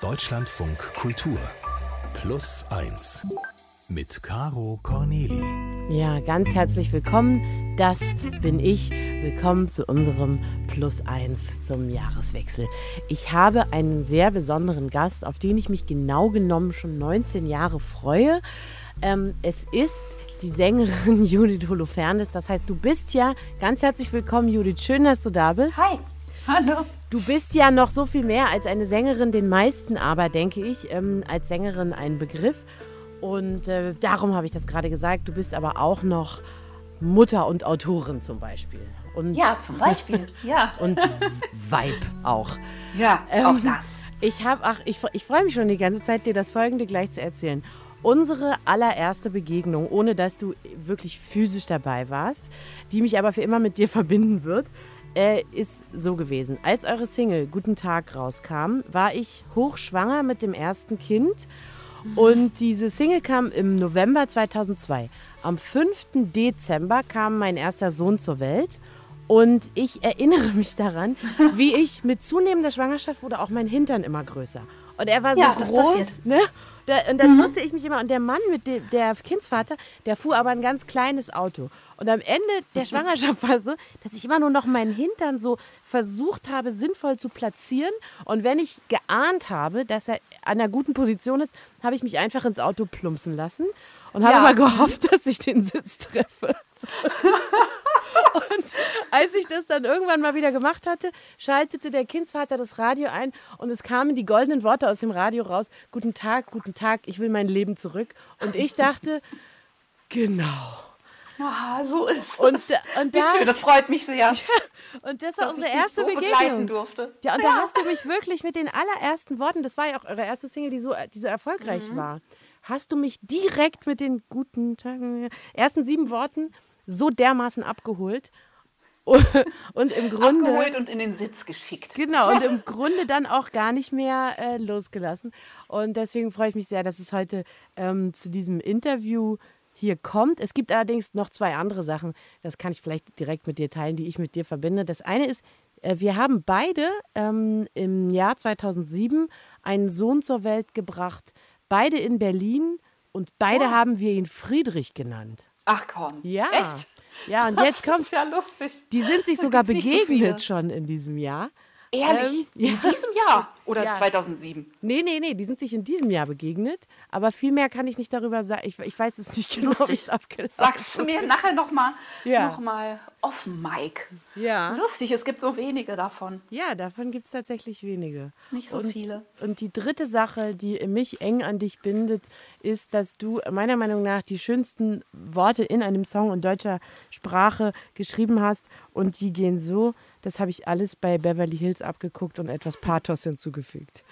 Deutschlandfunk Kultur Plus 1 mit Caro Corneli. Ja, ganz herzlich willkommen. Das bin ich. Willkommen zu unserem Plus 1 zum Jahreswechsel. Ich habe einen sehr besonderen Gast, auf den ich mich genau genommen schon 19 Jahre freue. Ähm, es ist die Sängerin Judith Holofernes. Das heißt, du bist ja ganz herzlich willkommen, Judith. Schön, dass du da bist. Hi. Hallo. Du bist ja noch so viel mehr als eine Sängerin, den meisten aber, denke ich, ähm, als Sängerin ein Begriff. Und äh, darum habe ich das gerade gesagt. Du bist aber auch noch Mutter und Autorin zum Beispiel. Und, ja, zum Beispiel, ja. Und Vibe auch. Ja, ähm, auch das. Ich habe, ach, ich, ich freue mich schon die ganze Zeit, dir das Folgende gleich zu erzählen. Unsere allererste Begegnung, ohne dass du wirklich physisch dabei warst, die mich aber für immer mit dir verbinden wird, äh, ist so gewesen. Als eure Single Guten Tag rauskam, war ich hochschwanger mit dem ersten Kind. Und diese Single kam im November 2002. Am 5. Dezember kam mein erster Sohn zur Welt. Und ich erinnere mich daran, wie ich mit zunehmender Schwangerschaft wurde auch mein Hintern immer größer. Und er war so Ja, das groß, ne? Und dann musste ich mich immer, und der Mann mit dem, der Kindsvater, der fuhr aber ein ganz kleines Auto. Und am Ende der Schwangerschaft war es so, dass ich immer nur noch meinen Hintern so versucht habe, sinnvoll zu platzieren. Und wenn ich geahnt habe, dass er an einer guten Position ist, habe ich mich einfach ins Auto plumpsen lassen und habe Ja. mal gehofft, dass ich den Sitz treffe. Und als ich das dann irgendwann mal wieder gemacht hatte, schaltete der Kindsvater das Radio ein und es kamen die goldenen Worte aus dem Radio raus. Guten Tag, guten Tag, ich will mein Leben zurück. Und ich dachte, genau. Ja, so ist es. Und, und, da, das freut mich sehr, und das war dass unsere erste so Begegnung. durfte. Ja, und da hast du mich wirklich mit den allerersten Worten, das war ja auch eure erste Single, die so, die so erfolgreich Mhm. war, hast du mich direkt mit den guten ersten sieben Worten so dermaßen abgeholt. Und im Grunde. Abgeholt und in den Sitz geschickt. Genau, und im Grunde dann auch gar nicht mehr äh, losgelassen. Und deswegen freue ich mich sehr, dass es heute ähm, zu diesem Interview hier kommt. Es gibt allerdings noch zwei andere Sachen, das kann ich vielleicht direkt mit dir teilen, die ich mit dir verbinde. Das eine ist, äh, wir haben beide ähm, im Jahr 2007 einen Sohn zur Welt gebracht, beide in Berlin und beide Ja. haben wir ihn Friedrich genannt. Ach komm. Ja. Echt? Ja, und jetzt Das kommt, ist ja lustig. die sind sich sogar so begegnet viele. schon in diesem Jahr. Ehrlich? Ähm, In diesem Jahr? Oder Ja. 2007? Nee, nee, nee, die sind sich in diesem Jahr begegnet. Aber viel mehr kann ich nicht darüber sagen. Ich, ich weiß es nicht genau, wie es abgelaufen Sagst du mir nachher nochmal Ja. noch mal Mic. Ja. Lustig, es gibt so wenige davon. Ja, davon gibt es tatsächlich wenige. Nicht so und, viele. Und die dritte Sache, die mich eng an dich bindet, ist, dass du meiner Meinung nach die schönsten Worte in einem Song in deutscher Sprache geschrieben hast. Und die gehen so, das habe ich alles bei Beverly Hills abgeguckt und etwas Pathos hinzugefügt.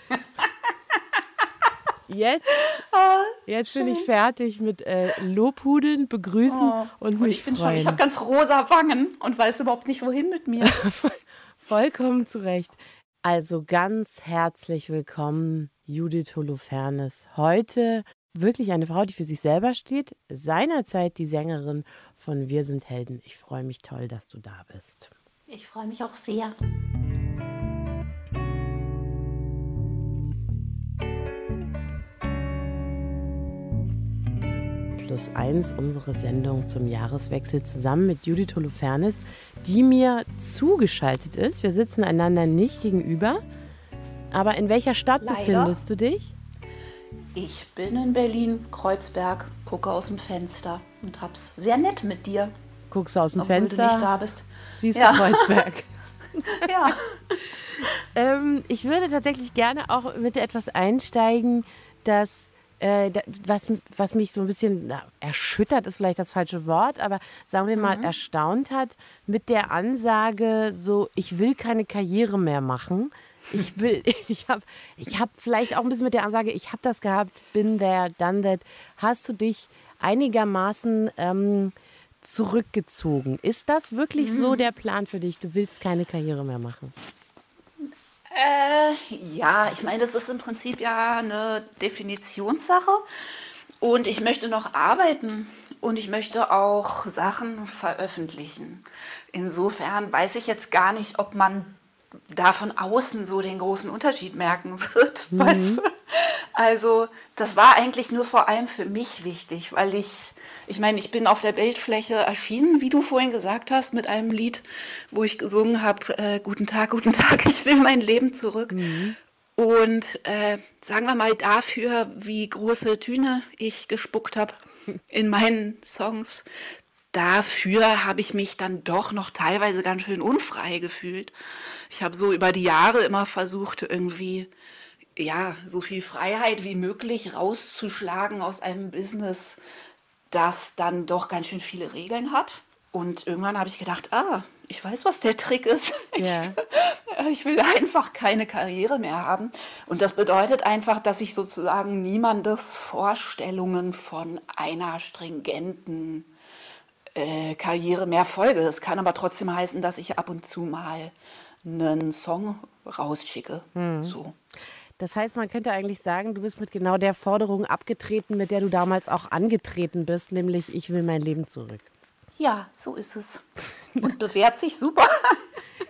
Jetzt, Ah, jetzt bin ich fertig mit äh, Lobhudeln, begrüßen und Oh, Und mich ich bin schon, ich freuen. habe ganz rosa Wangen und weiß überhaupt nicht, wohin mit mir. Vollkommen zu Recht. Also ganz herzlich willkommen, Judith Holofernes. Heute wirklich eine Frau, die für sich selber steht, seinerzeit die Sängerin von Wir sind Helden. Ich freue mich toll, dass du da bist. Ich freue mich auch sehr. Plus eins, unsere Sendung zum Jahreswechsel zusammen mit Judith Holofernes, die mir zugeschaltet ist. Wir sitzen einander nicht gegenüber. Aber in welcher Stadt Leider. befindest du dich? Ich bin in Berlin, Kreuzberg, gucke aus dem Fenster und hab's sehr nett mit dir, Guckst du aus dem obwohl Fenster, du nicht da bist. siehst Ja. du Kreuzberg. Ja. Ähm, ich würde tatsächlich gerne auch mit etwas einsteigen, das, äh, was, was mich so ein bisschen na, erschüttert, ist vielleicht das falsche Wort, aber sagen wir mal erstaunt hat, mit der Ansage, so, ich will keine Karriere mehr machen. Ich will, ich habe ich hab vielleicht auch ein bisschen mit der Ansage, ich habe das gehabt, bin there, done that. Hast du dich einigermaßen ähm, zurückgezogen? Ist das wirklich so der Plan für dich? Du willst keine Karriere mehr machen? Äh, ja, ich meine, das ist im Prinzip ja eine Definitionssache. Und ich möchte noch arbeiten und ich möchte auch Sachen veröffentlichen. Insofern weiß ich jetzt gar nicht, ob man da von außen so den großen Unterschied merken wird. Mhm. Weißt du? Also das war eigentlich nur vor allem für mich wichtig, weil ich, ich meine, ich bin auf der Bildfläche erschienen, wie du vorhin gesagt hast, mit einem Lied, wo ich gesungen habe, äh, Guten Tag, guten Tag, ich will mein Leben zurück. Mhm. Und äh, sagen wir mal dafür, wie große Töne ich gespuckt habe in meinen Songs, dafür habe ich mich dann doch noch teilweise ganz schön unfrei gefühlt. Ich habe so über die Jahre immer versucht, irgendwie ja, so viel Freiheit wie möglich rauszuschlagen aus einem Business, das dann doch ganz schön viele Regeln hat. Und irgendwann habe ich gedacht, ah, ich weiß, was der Trick ist. Ja. Ich, will einfach keine Karriere mehr haben. Und das bedeutet einfach, dass ich sozusagen niemandes Vorstellungen von einer stringenten äh, Karriere mehr folge. Es kann aber trotzdem heißen, dass ich ab und zu mal einen Song rausschicke. Mhm. So. Das heißt, man könnte eigentlich sagen, du bist mit genau der Forderung abgetreten, mit der du damals auch angetreten bist, nämlich ich will mein Leben zurück. Ja, so ist es. Und bewährt sich super.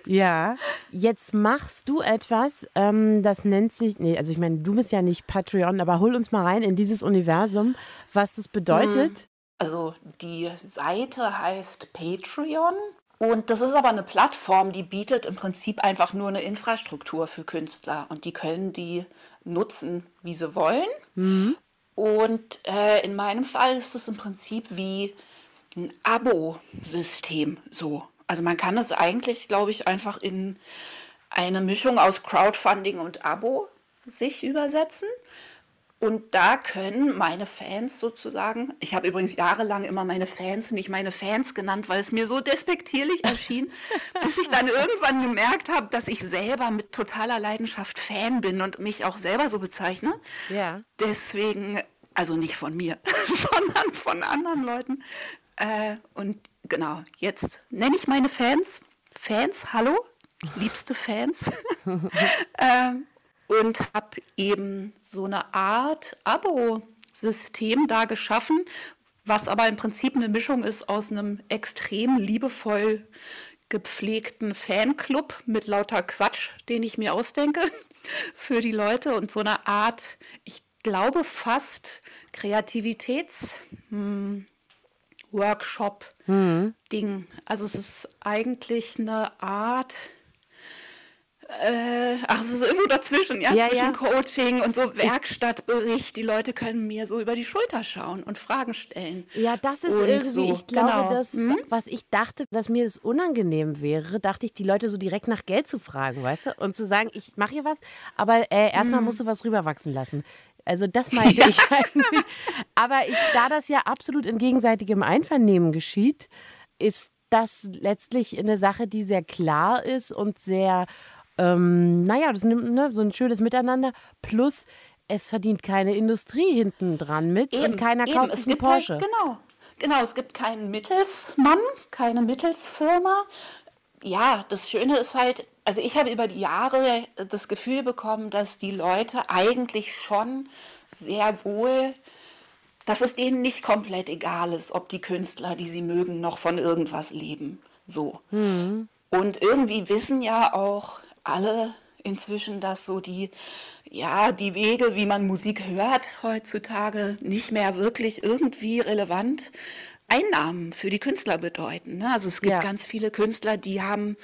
Ja, jetzt machst du etwas, ähm, das nennt sich, nee, also ich meine, du bist ja nicht Patreon, aber hol uns mal rein in dieses Universum, was das bedeutet. Hm. Also die Seite heißt Patreon und das ist aber eine Plattform, die bietet im Prinzip einfach nur eine Infrastruktur für Künstler und die können die nutzen, wie sie wollen. Mhm. Und äh, in meinem Fall ist es im Prinzip wie ein Abo-System so. Also man kann es eigentlich, glaube ich, einfach in eine Mischung aus Crowdfunding und Abo sich übersetzen. Und da können meine Fans sozusagen, ich habe übrigens jahrelang immer meine Fans nicht meine Fans genannt, weil es mir so despektierlich erschien, bis ich dann irgendwann gemerkt habe, dass ich selber mit totaler Leidenschaft Fan bin und mich auch selber so bezeichne. Ja. Deswegen, also nicht von mir, sondern von anderen Leuten. Äh, und genau, jetzt nenne ich meine Fans Fans, hallo, liebste Fans. ähm, und habe eben so eine Art Abo-System da geschaffen, was aber im Prinzip eine Mischung ist aus einem extrem liebevoll gepflegten Fanclub mit lauter Quatsch, den ich mir ausdenke für die Leute und so eine Art, ich glaube fast Kreativitäts hm, mhm. Also es ist eigentlich eine Art äh, ach, es ist irgendwo dazwischen, ja, ja zwischen ja. Coaching und so Werkstattbericht. Die Leute können mir so über die Schulter schauen und Fragen stellen. Ja, das ist und irgendwie, so. ich glaube, genau. dass, hm? was ich dachte, dass mir das unangenehm wäre, dachte ich, die Leute so direkt nach Geld zu fragen, weißt du? Und zu sagen, ich mache hier was, aber äh, erstmal hm. musst du was rüberwachsen lassen. Also das meinte ja. ich eigentlich. Aber ich, da das ja absolut in gegenseitigem Einvernehmen geschieht, ist das letztlich eine Sache, die sehr klar ist und sehr ähm, naja, das nimmt ne, so ein schönes Miteinander. Plus, es verdient keine Industrie hinten dran mit eben, und keiner eben. kauft sich einen Porsche. Halt, genau. Genau, es gibt keinen Mittelsmann, keine Mittelsfirma. Ja, das Schöne ist halt, also ich habe über die Jahre das Gefühl bekommen, dass die Leute eigentlich schon sehr wohl, dass es denen nicht komplett egal ist, ob die Künstler, die sie mögen, noch von irgendwas leben. So. Mhm. Und irgendwie wissen ja auch alle inzwischen, dass so die, ja, die Wege, wie man Musik hört heutzutage, nicht mehr wirklich irgendwie relevant Einnahmen für die Künstler bedeuten. Ne? Also es gibt ja. ganz viele Künstler, die haben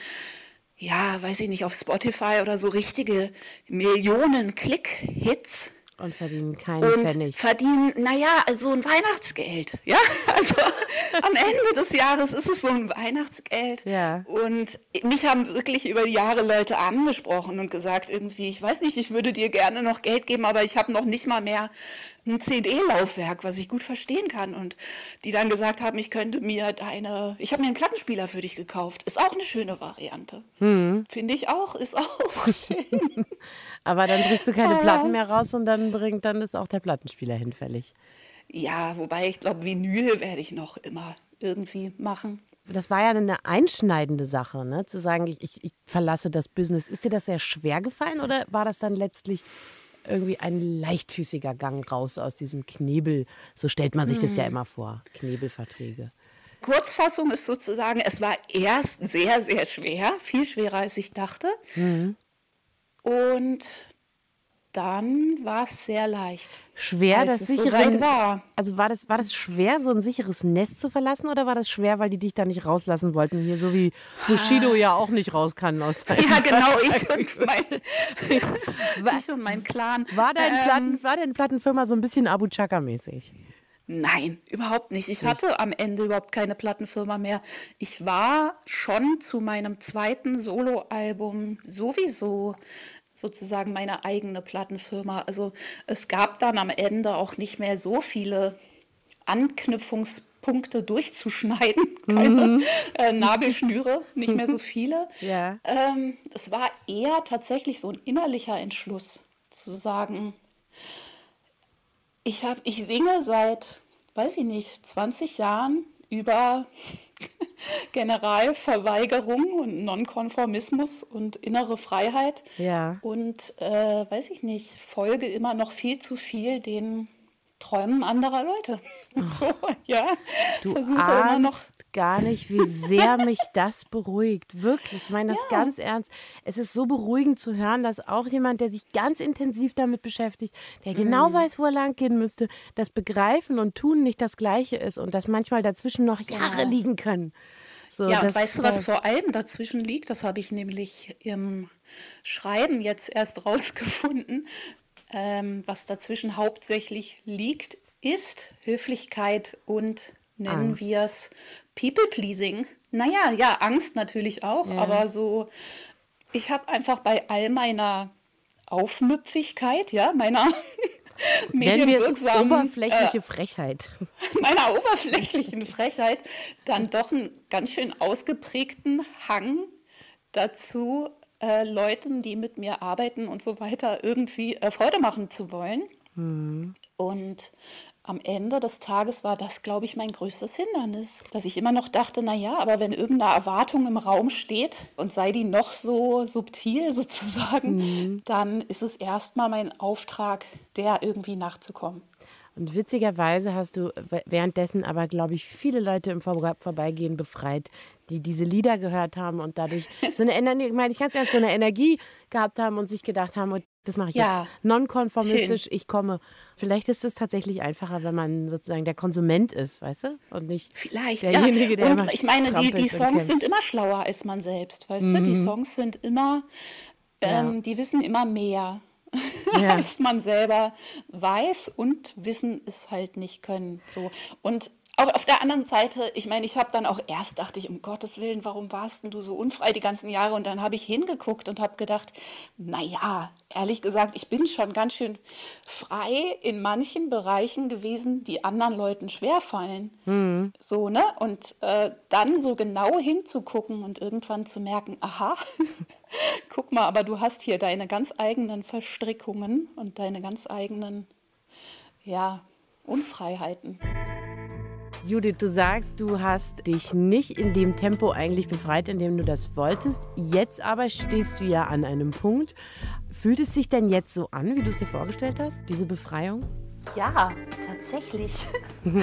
ja, weiß ich nicht, auf Spotify oder so richtige Millionen Klick-Hits und verdienen keinen und Pfennig. Verdienen, naja, also ein Weihnachtsgeld. Ja, also am Ende des Jahres ist es so ein Weihnachtsgeld. Ja. Und mich haben wirklich über die Jahre Leute angesprochen und gesagt, irgendwie, ich weiß nicht, ich würde dir gerne noch Geld geben, aber ich habe noch nicht mal mehr ein CD-Laufwerk, was ich gut verstehen kann. Und die dann gesagt haben, ich könnte mir deine, ich habe mir einen Plattenspieler für dich gekauft. Ist auch eine schöne Variante. Hm. Finde ich auch, ist auch schön. Aber dann kriegst du keine Platten mehr raus und dann bringt, dann ist auch der Plattenspieler hinfällig. Ja, wobei ich glaube, Vinyl werde ich noch immer irgendwie machen. Das war ja eine einschneidende Sache, ne? zu sagen, ich, ich, ich verlasse das Business. Ist dir das sehr schwer gefallen oder war das dann letztlich irgendwie ein leichtfüßiger Gang raus aus diesem Knebel? So stellt man sich das ja hm. immer vor, Knebelverträge. Kurzfassung ist sozusagen, es war erst sehr, sehr schwer, viel schwerer als ich dachte. Mhm. Und dann war es sehr leicht. Schwer, das sichere. soweit war. Also war das, war das schwer, so ein sicheres Nest zu verlassen oder war das schwer, weil die dich da nicht rauslassen wollten? Hier, so wie Bushido ja auch nicht raus kann aus Ja, genau, ich und mein, ich und mein Clan. War deine, Ähm, Platten, war deine Plattenfirma so ein bisschen Abu Chaka-mäßig? Nein, überhaupt nicht. Ich hatte am Ende überhaupt keine Plattenfirma mehr. Ich war schon zu meinem zweiten Soloalbum sowieso sozusagen meine eigene Plattenfirma. Also es gab dann am Ende auch nicht mehr so viele Anknüpfungspunkte durchzuschneiden, keine äh, Nabelschnüre, nicht mehr so viele. Ja. Ähm, es war eher tatsächlich so ein innerlicher Entschluss zu sagen, ich, hab, ich singe seit, weiß ich nicht, 20 Jahren über Generalverweigerung und Nonkonformismus und innere Freiheit Ja. und, äh, weiß ich nicht, folge immer noch viel zu viel den Träumen anderer Leute. So, ja. Du Versuche immer noch ahnst gar nicht, wie sehr mich das beruhigt. Wirklich, ich meine das ganz ernst. Es ist so beruhigend zu hören, dass auch jemand, der sich ganz intensiv damit beschäftigt, der genau Mhm. weiß, wo er lang gehen müsste, das Begreifen und Tun nicht das Gleiche ist und dass manchmal dazwischen noch Jahre liegen können. So, Ja, das, weißt du, was äh, vor allem dazwischen liegt? Das habe ich nämlich im Schreiben jetzt erst rausgefunden. Ähm, was dazwischen hauptsächlich liegt, ist Höflichkeit und nennen wir es People-Pleasing. Naja, ja, Angst natürlich auch, Ja. aber so, ich habe einfach bei all meiner Aufmüpfigkeit, ja, meiner medienwirksamen oberflächliche Frechheit. meiner oberflächlichen Frechheit dann doch einen ganz schön ausgeprägten Hang dazu, äh, Leuten, die mit mir arbeiten und so weiter, irgendwie äh, Freude machen zu wollen. Und am Ende des Tages war das, glaube ich, mein größtes Hindernis, dass ich immer noch dachte, na ja, aber wenn irgendeine Erwartung im Raum steht und sei die noch so subtil sozusagen, dann ist es erstmal mein Auftrag, der irgendwie nachzukommen. Und witzigerweise hast du währenddessen aber, glaube ich, viele Leute im Vor Vorbeigehen befreit, die diese Lieder gehört haben und dadurch so eine Energie, meine ich ganz ernst, so eine Energie gehabt haben und sich gedacht haben, und das mache ich Ja. jetzt nonkonformistisch, ich komme. Vielleicht ist es tatsächlich einfacher, wenn man sozusagen der Konsument ist, weißt du? Und nicht Vielleicht, derjenige, ja. der Und ich meine, die, die Songs sind immer schlauer als man selbst, weißt du? Die Songs sind immer, ähm, Ja. die wissen immer mehr, Ja. als man selber weiß und wissen es halt nicht können. So. Und auch auf der anderen Seite, ich meine, ich habe dann auch erst dachte ich, um Gottes Willen, warum warst denn du so unfrei die ganzen Jahre? Und dann habe ich hingeguckt und habe gedacht, naja, ehrlich gesagt, ich bin schon ganz schön frei in manchen Bereichen gewesen, die anderen Leuten schwerfallen. So, ne? Und äh, dann so genau hinzugucken und irgendwann zu merken, aha, guck mal, aber du hast hier deine ganz eigenen Verstrickungen und deine ganz eigenen, ja, Unfreiheiten. Judith, du sagst, du hast dich nicht in dem Tempo eigentlich befreit, in dem du das wolltest. Jetzt aber stehst du ja an einem Punkt. Fühlt es sich denn jetzt so an, wie du es dir vorgestellt hast, diese Befreiung? Ja, tatsächlich.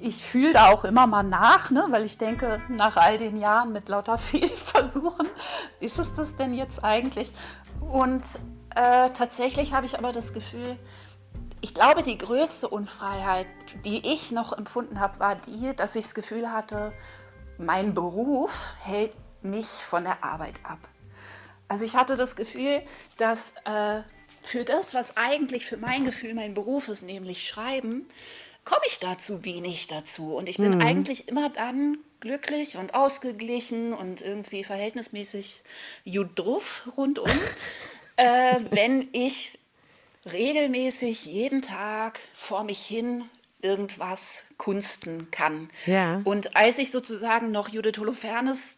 Ich fühle da auch immer mal nach, ne? weil ich denke, nach all den Jahren mit lauter Fehlversuchen, ist es das denn jetzt eigentlich? Und äh, tatsächlich habe ich aber das Gefühl, ich glaube, die größte Unfreiheit, die ich noch empfunden habe, war die, dass ich das Gefühl hatte, mein Beruf hält mich von der Arbeit ab. Also ich hatte das Gefühl, dass äh, für das, was eigentlich für mein Gefühl mein Beruf ist, nämlich Schreiben, komme ich dazu wenig dazu. Und ich bin eigentlich immer dann glücklich und ausgeglichen und irgendwie verhältnismäßig gut drauf rundum, äh, wenn ich regelmäßig jeden Tag vor mich hin irgendwas kunsten kann. Ja. Und als ich sozusagen noch Judith Holofernes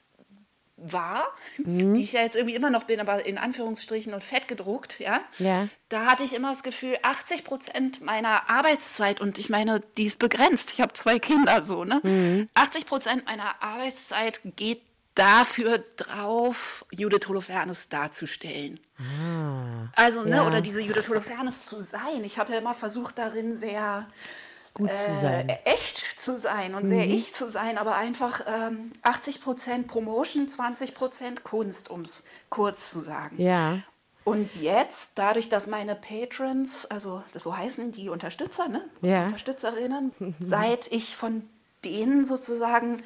war, die ich ja jetzt irgendwie immer noch bin, aber in Anführungsstrichen und fett gedruckt, ja, Ja. da hatte ich immer das Gefühl, 80 Prozent meiner Arbeitszeit, und ich meine, die ist begrenzt, ich habe zwei Kinder so, ne? 80 Prozent meiner Arbeitszeit geht dafür drauf, Judith Holofernes darzustellen. Also, ne, ja. oder diese Judith Holofernes zu sein. Ich habe ja immer versucht, darin sehr gut zu sein. Äh, echt zu sein und sehr ich zu sein, aber einfach ähm, 80% Promotion, 20% Kunst, um es kurz zu sagen. Ja. Und jetzt, dadurch, dass meine Patrons, also das so heißen die Unterstützer, ne? Ja. Unterstützerinnen, seit ich von denen sozusagen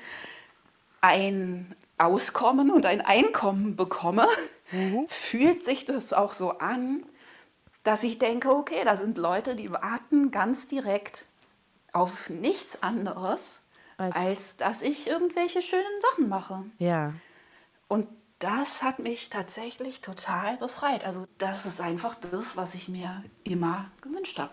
ein Auskommen und ein Einkommen bekomme, fühlt sich das auch so an, dass ich denke, okay, da sind Leute, die warten ganz direkt auf nichts anderes, Als- als dass ich irgendwelche schönen Sachen mache. Ja. Und das hat mich tatsächlich total befreit. Also das ist einfach das, was ich mir immer gewünscht habe.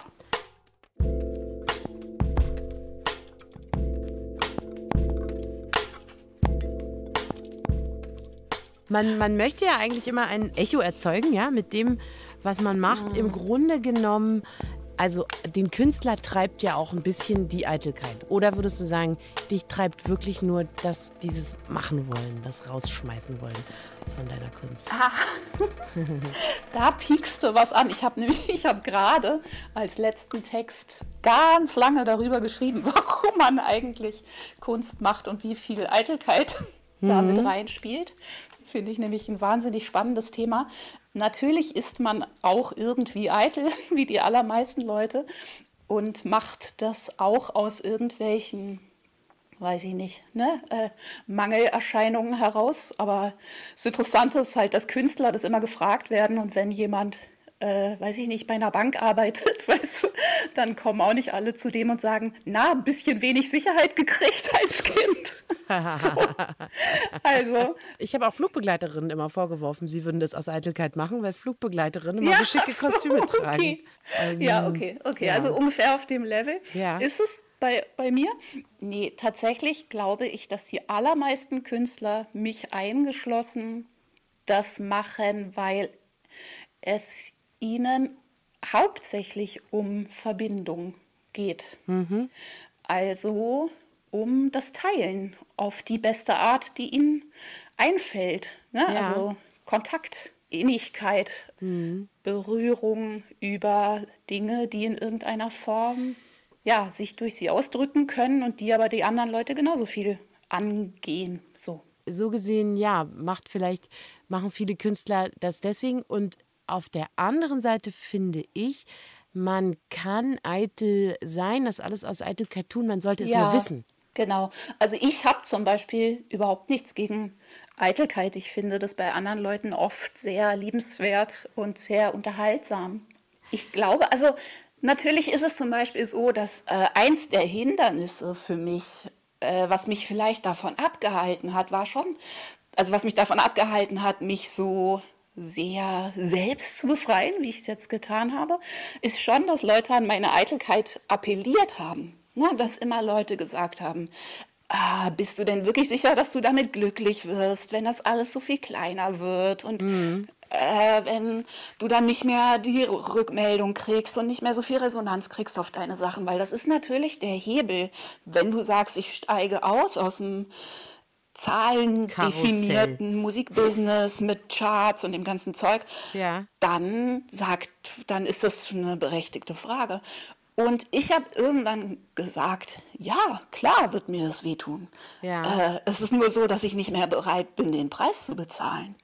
Man, man möchte ja eigentlich immer ein Echo erzeugen, ja, mit dem, was man macht. Im Grunde genommen, also den Künstler treibt ja auch ein bisschen die Eitelkeit. Oder würdest du sagen, dich treibt wirklich nur das, dieses Machen wollen, das Rausschmeißen wollen von deiner Kunst? Da piekst du was an. Ich habe nämlich, ich habe gerade als letzten Text ganz lange darüber geschrieben, warum man eigentlich Kunst macht und wie viel Eitelkeit damit reinspielt. Finde ich nämlich ein wahnsinnig spannendes Thema. Natürlich ist man auch irgendwie eitel, wie die allermeisten Leute, und macht das auch aus irgendwelchen weiß ich nicht, ne, äh, Mangelerscheinungen heraus. Aber das Interessante ist halt, dass Künstler das immer gefragt werden und wenn jemand, äh, weiß ich nicht, bei einer Bank arbeitet, weißt du, dann kommen auch nicht alle zu dem und sagen, na, ein bisschen wenig Sicherheit gekriegt als Kind. so. Also, Ich habe auch Flugbegleiterinnen immer vorgeworfen, sie würden das aus Eitelkeit machen, weil Flugbegleiterinnen immer Ja, so schicke so, Kostüme okay. tragen. Ähm, ja, okay, okay. ja. Also ungefähr auf dem Level Ja. ist es bei, bei mir. Nee, tatsächlich glaube ich, dass die allermeisten Künstler, mich eingeschlossen, das machen, weil es ihnen hauptsächlich um Verbindung geht. Also um das Teilen auf die beste Art, die ihnen einfällt. Ne? Ja. Also Kontakt, Innigkeit, Berührung über Dinge, die in irgendeiner Form ja, sich durch sie ausdrücken können und die aber die anderen Leute genauso viel angehen. So. so gesehen, ja, macht vielleicht, machen viele Künstler das deswegen. Und auf der anderen Seite finde ich, man kann eitel sein, das alles aus Eitelkeit tun, man sollte es nur wissen. Genau. Also ich habe zum Beispiel überhaupt nichts gegen Eitelkeit. Ich finde das bei anderen Leuten oft sehr liebenswert und sehr unterhaltsam. Ich glaube, also natürlich ist es zum Beispiel so, dass äh, eins der Hindernisse für mich, äh, was mich vielleicht davon abgehalten hat, war schon, also was mich davon abgehalten hat, mich so sehr selbst zu befreien, wie ich es jetzt getan habe, ist schon, dass Leute an meine Eitelkeit appelliert haben. Na, dass immer Leute gesagt haben, ah, bist du denn wirklich sicher, dass du damit glücklich wirst, wenn das alles so viel kleiner wird und äh, wenn du dann nicht mehr die Rückmeldung kriegst und nicht mehr so viel Resonanz kriegst auf deine Sachen, weil das ist natürlich der Hebel, wenn du sagst, ich steige aus aus dem zahlendefinierten Musikbusiness mit Charts und dem ganzen Zeug, Ja. dann sagt, dann ist das eine berechtigte Frage. Und ich habe irgendwann gesagt, ja, klar wird mir das wehtun. Ja. Äh, es ist nur so, dass ich nicht mehr bereit bin, den Preis zu bezahlen.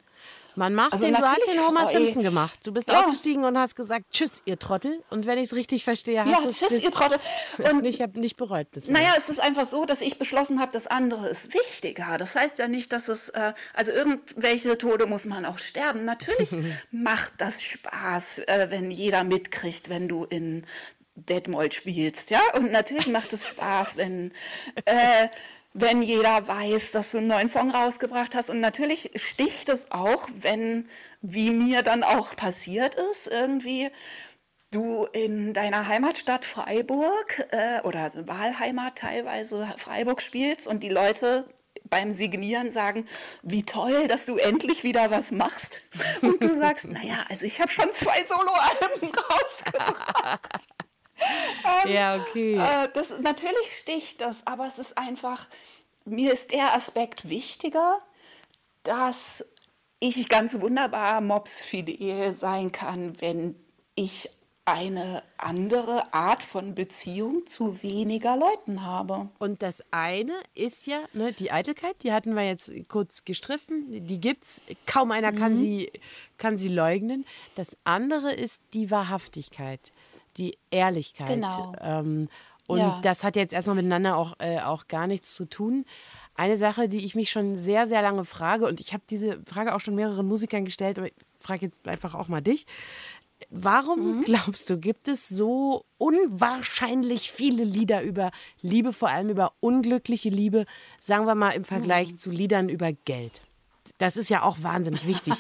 Man macht Also den, du hast den Homer Simpson gemacht. Du bist Ja. ausgestiegen und hast gesagt, tschüss, ihr Trottel. Und wenn ich es richtig verstehe, hast Ja, du es tschüss, ihr Trottel. Und ich habe nicht bereut bisher. Naja, es ist einfach so, dass ich beschlossen habe, das andere ist wichtiger. Das heißt ja nicht, dass es, äh, also irgendwelche Tode muss man auch sterben. Natürlich macht das Spaß, äh, wenn jeder mitkriegt, wenn du in Detmold spielst, ja? Und natürlich macht es Spaß, wenn, äh, wenn jeder weiß, dass du einen neuen Song rausgebracht hast. Und natürlich sticht es auch, wenn, wie mir dann auch passiert ist, irgendwie, du in deiner Heimatstadt Freiburg äh, oder Wahlheimat teilweise Freiburg spielst und die Leute beim Signieren sagen, wie toll, dass du endlich wieder was machst. Und du sagst, naja, also ich habe schon zwei Soloalben rausgebracht. Ja, okay. Äh, das, natürlich sticht das, aber es ist einfach, mir ist der Aspekt wichtiger, dass ich ganz wunderbar mobsfidel sein kann, wenn ich eine andere Art von Beziehung zu weniger Leuten habe. Und das eine ist ja, ne, die Eitelkeit, die hatten wir jetzt kurz gestriffen, die gibt's, kaum einer kann, Mhm. sie, kann sie leugnen. Das andere ist die Wahrhaftigkeit, die Ehrlichkeit. Genau. Ähm, und Ja. das hat jetzt erstmal miteinander auch, äh, auch gar nichts zu tun. Eine Sache, die ich mich schon sehr, sehr lange frage, und ich habe diese Frage auch schon mehreren Musikern gestellt, aber ich frage jetzt einfach auch mal dich. Warum glaubst du, gibt es so unwahrscheinlich viele Lieder über Liebe, vor allem über unglückliche Liebe, sagen wir mal im Vergleich zu Liedern über Geld? Das ist ja auch wahnsinnig wichtig.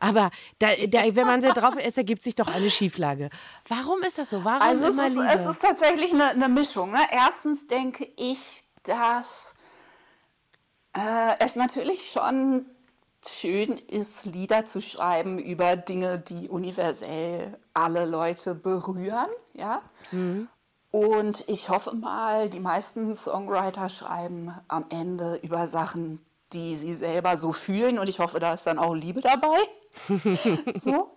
Aber da, da, wenn man sehr drauf ist, ergibt sich doch eine Schieflage. Warum ist das so? Warum Also es immer ist, Liebe? es ist tatsächlich eine, eine Mischung. Ne? Erstens denke ich, dass äh, es natürlich schon schön ist, Lieder zu schreiben über Dinge, die universell alle Leute berühren. Ja? Und ich hoffe mal, die meisten Songwriter schreiben am Ende über Sachen, die sie selber so fühlen. Und ich hoffe, da ist dann auch Liebe dabei. so.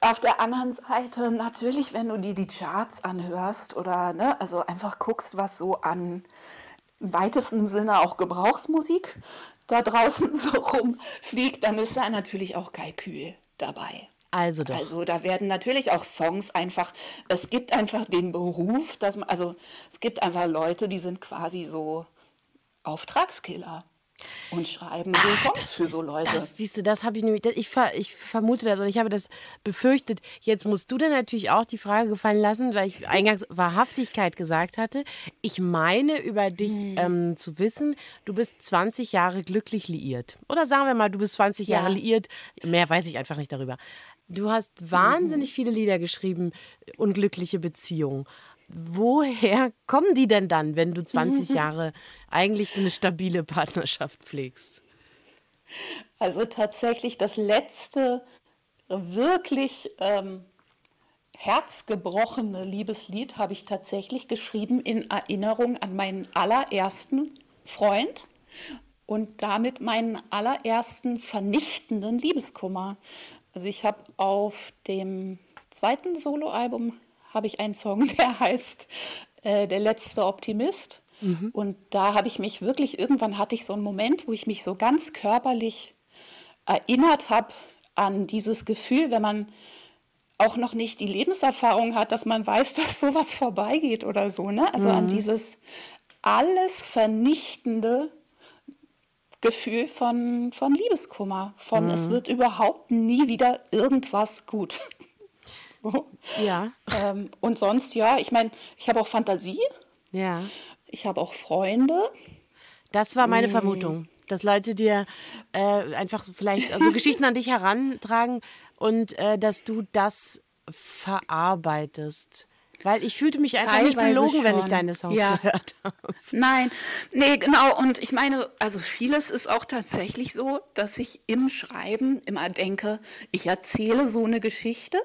Auf der anderen Seite natürlich, wenn du dir die Charts anhörst oder ne, also einfach guckst, was so an im weitesten Sinne auch Gebrauchsmusik da draußen so rumfliegt, dann ist da natürlich auch Kalkül dabei. also doch. Also da werden natürlich auch Songs einfach, es gibt einfach den Beruf, dass man, also es gibt einfach Leute, die sind quasi so Auftragskiller und schreiben so Songs für so Leute. Ah, Das, siehst du, das habe ich nämlich, das- ich, ver, ich vermute das und ich habe das befürchtet. Jetzt musst du dir natürlich auch die Frage gefallen lassen, weil ich eingangs Wahrhaftigkeit gesagt hatte. Ich meine über dich Hm. ähm, zu wissen, du bist 20 Jahre glücklich liiert. Oder sagen wir mal, du bist 20 Jahre Ja. liiert. Mehr weiß ich einfach nicht darüber. Du hast Mhm. wahnsinnig viele Lieder geschrieben, unglückliche Beziehungen. Woher kommen die denn dann, wenn du 20 Mhm. Jahre eigentlich eine stabile Partnerschaft pflegst? Also tatsächlich das letzte wirklich ähm, herzgebrochene Liebeslied habe ich tatsächlich geschrieben in Erinnerung an meinen allerersten Freund und damit meinen allerersten vernichtenden Liebeskummer. Also ich habe auf dem zweiten Soloalbum habe ich einen Song, der heißt äh, Der letzte Optimist. Und da habe ich mich wirklich, irgendwann hatte ich so einen Moment, wo ich mich so ganz körperlich erinnert habe an dieses Gefühl, wenn man auch noch nicht die Lebenserfahrung hat, dass man weiß, dass sowas vorbeigeht oder so. Ne? Also an dieses alles vernichtende Gefühl von, von Liebeskummer, von es wird überhaupt nie wieder irgendwas gut. So. Ja, ähm, und sonst, ja, ich meine, ich habe auch Fantasie, ja. ich habe auch Freunde. Das war meine Vermutung, dass Leute dir äh, einfach vielleicht so Geschichten an dich herantragen und äh, dass du das verarbeitest. Weil ich fühlte mich einfach nicht Teilweise belogen, wenn ich schon. deine Songs Ja. gehört habe. Nein, nee, genau. Und ich meine, also vieles ist auch tatsächlich so, dass ich im Schreiben immer denke, ich erzähle so eine Geschichte.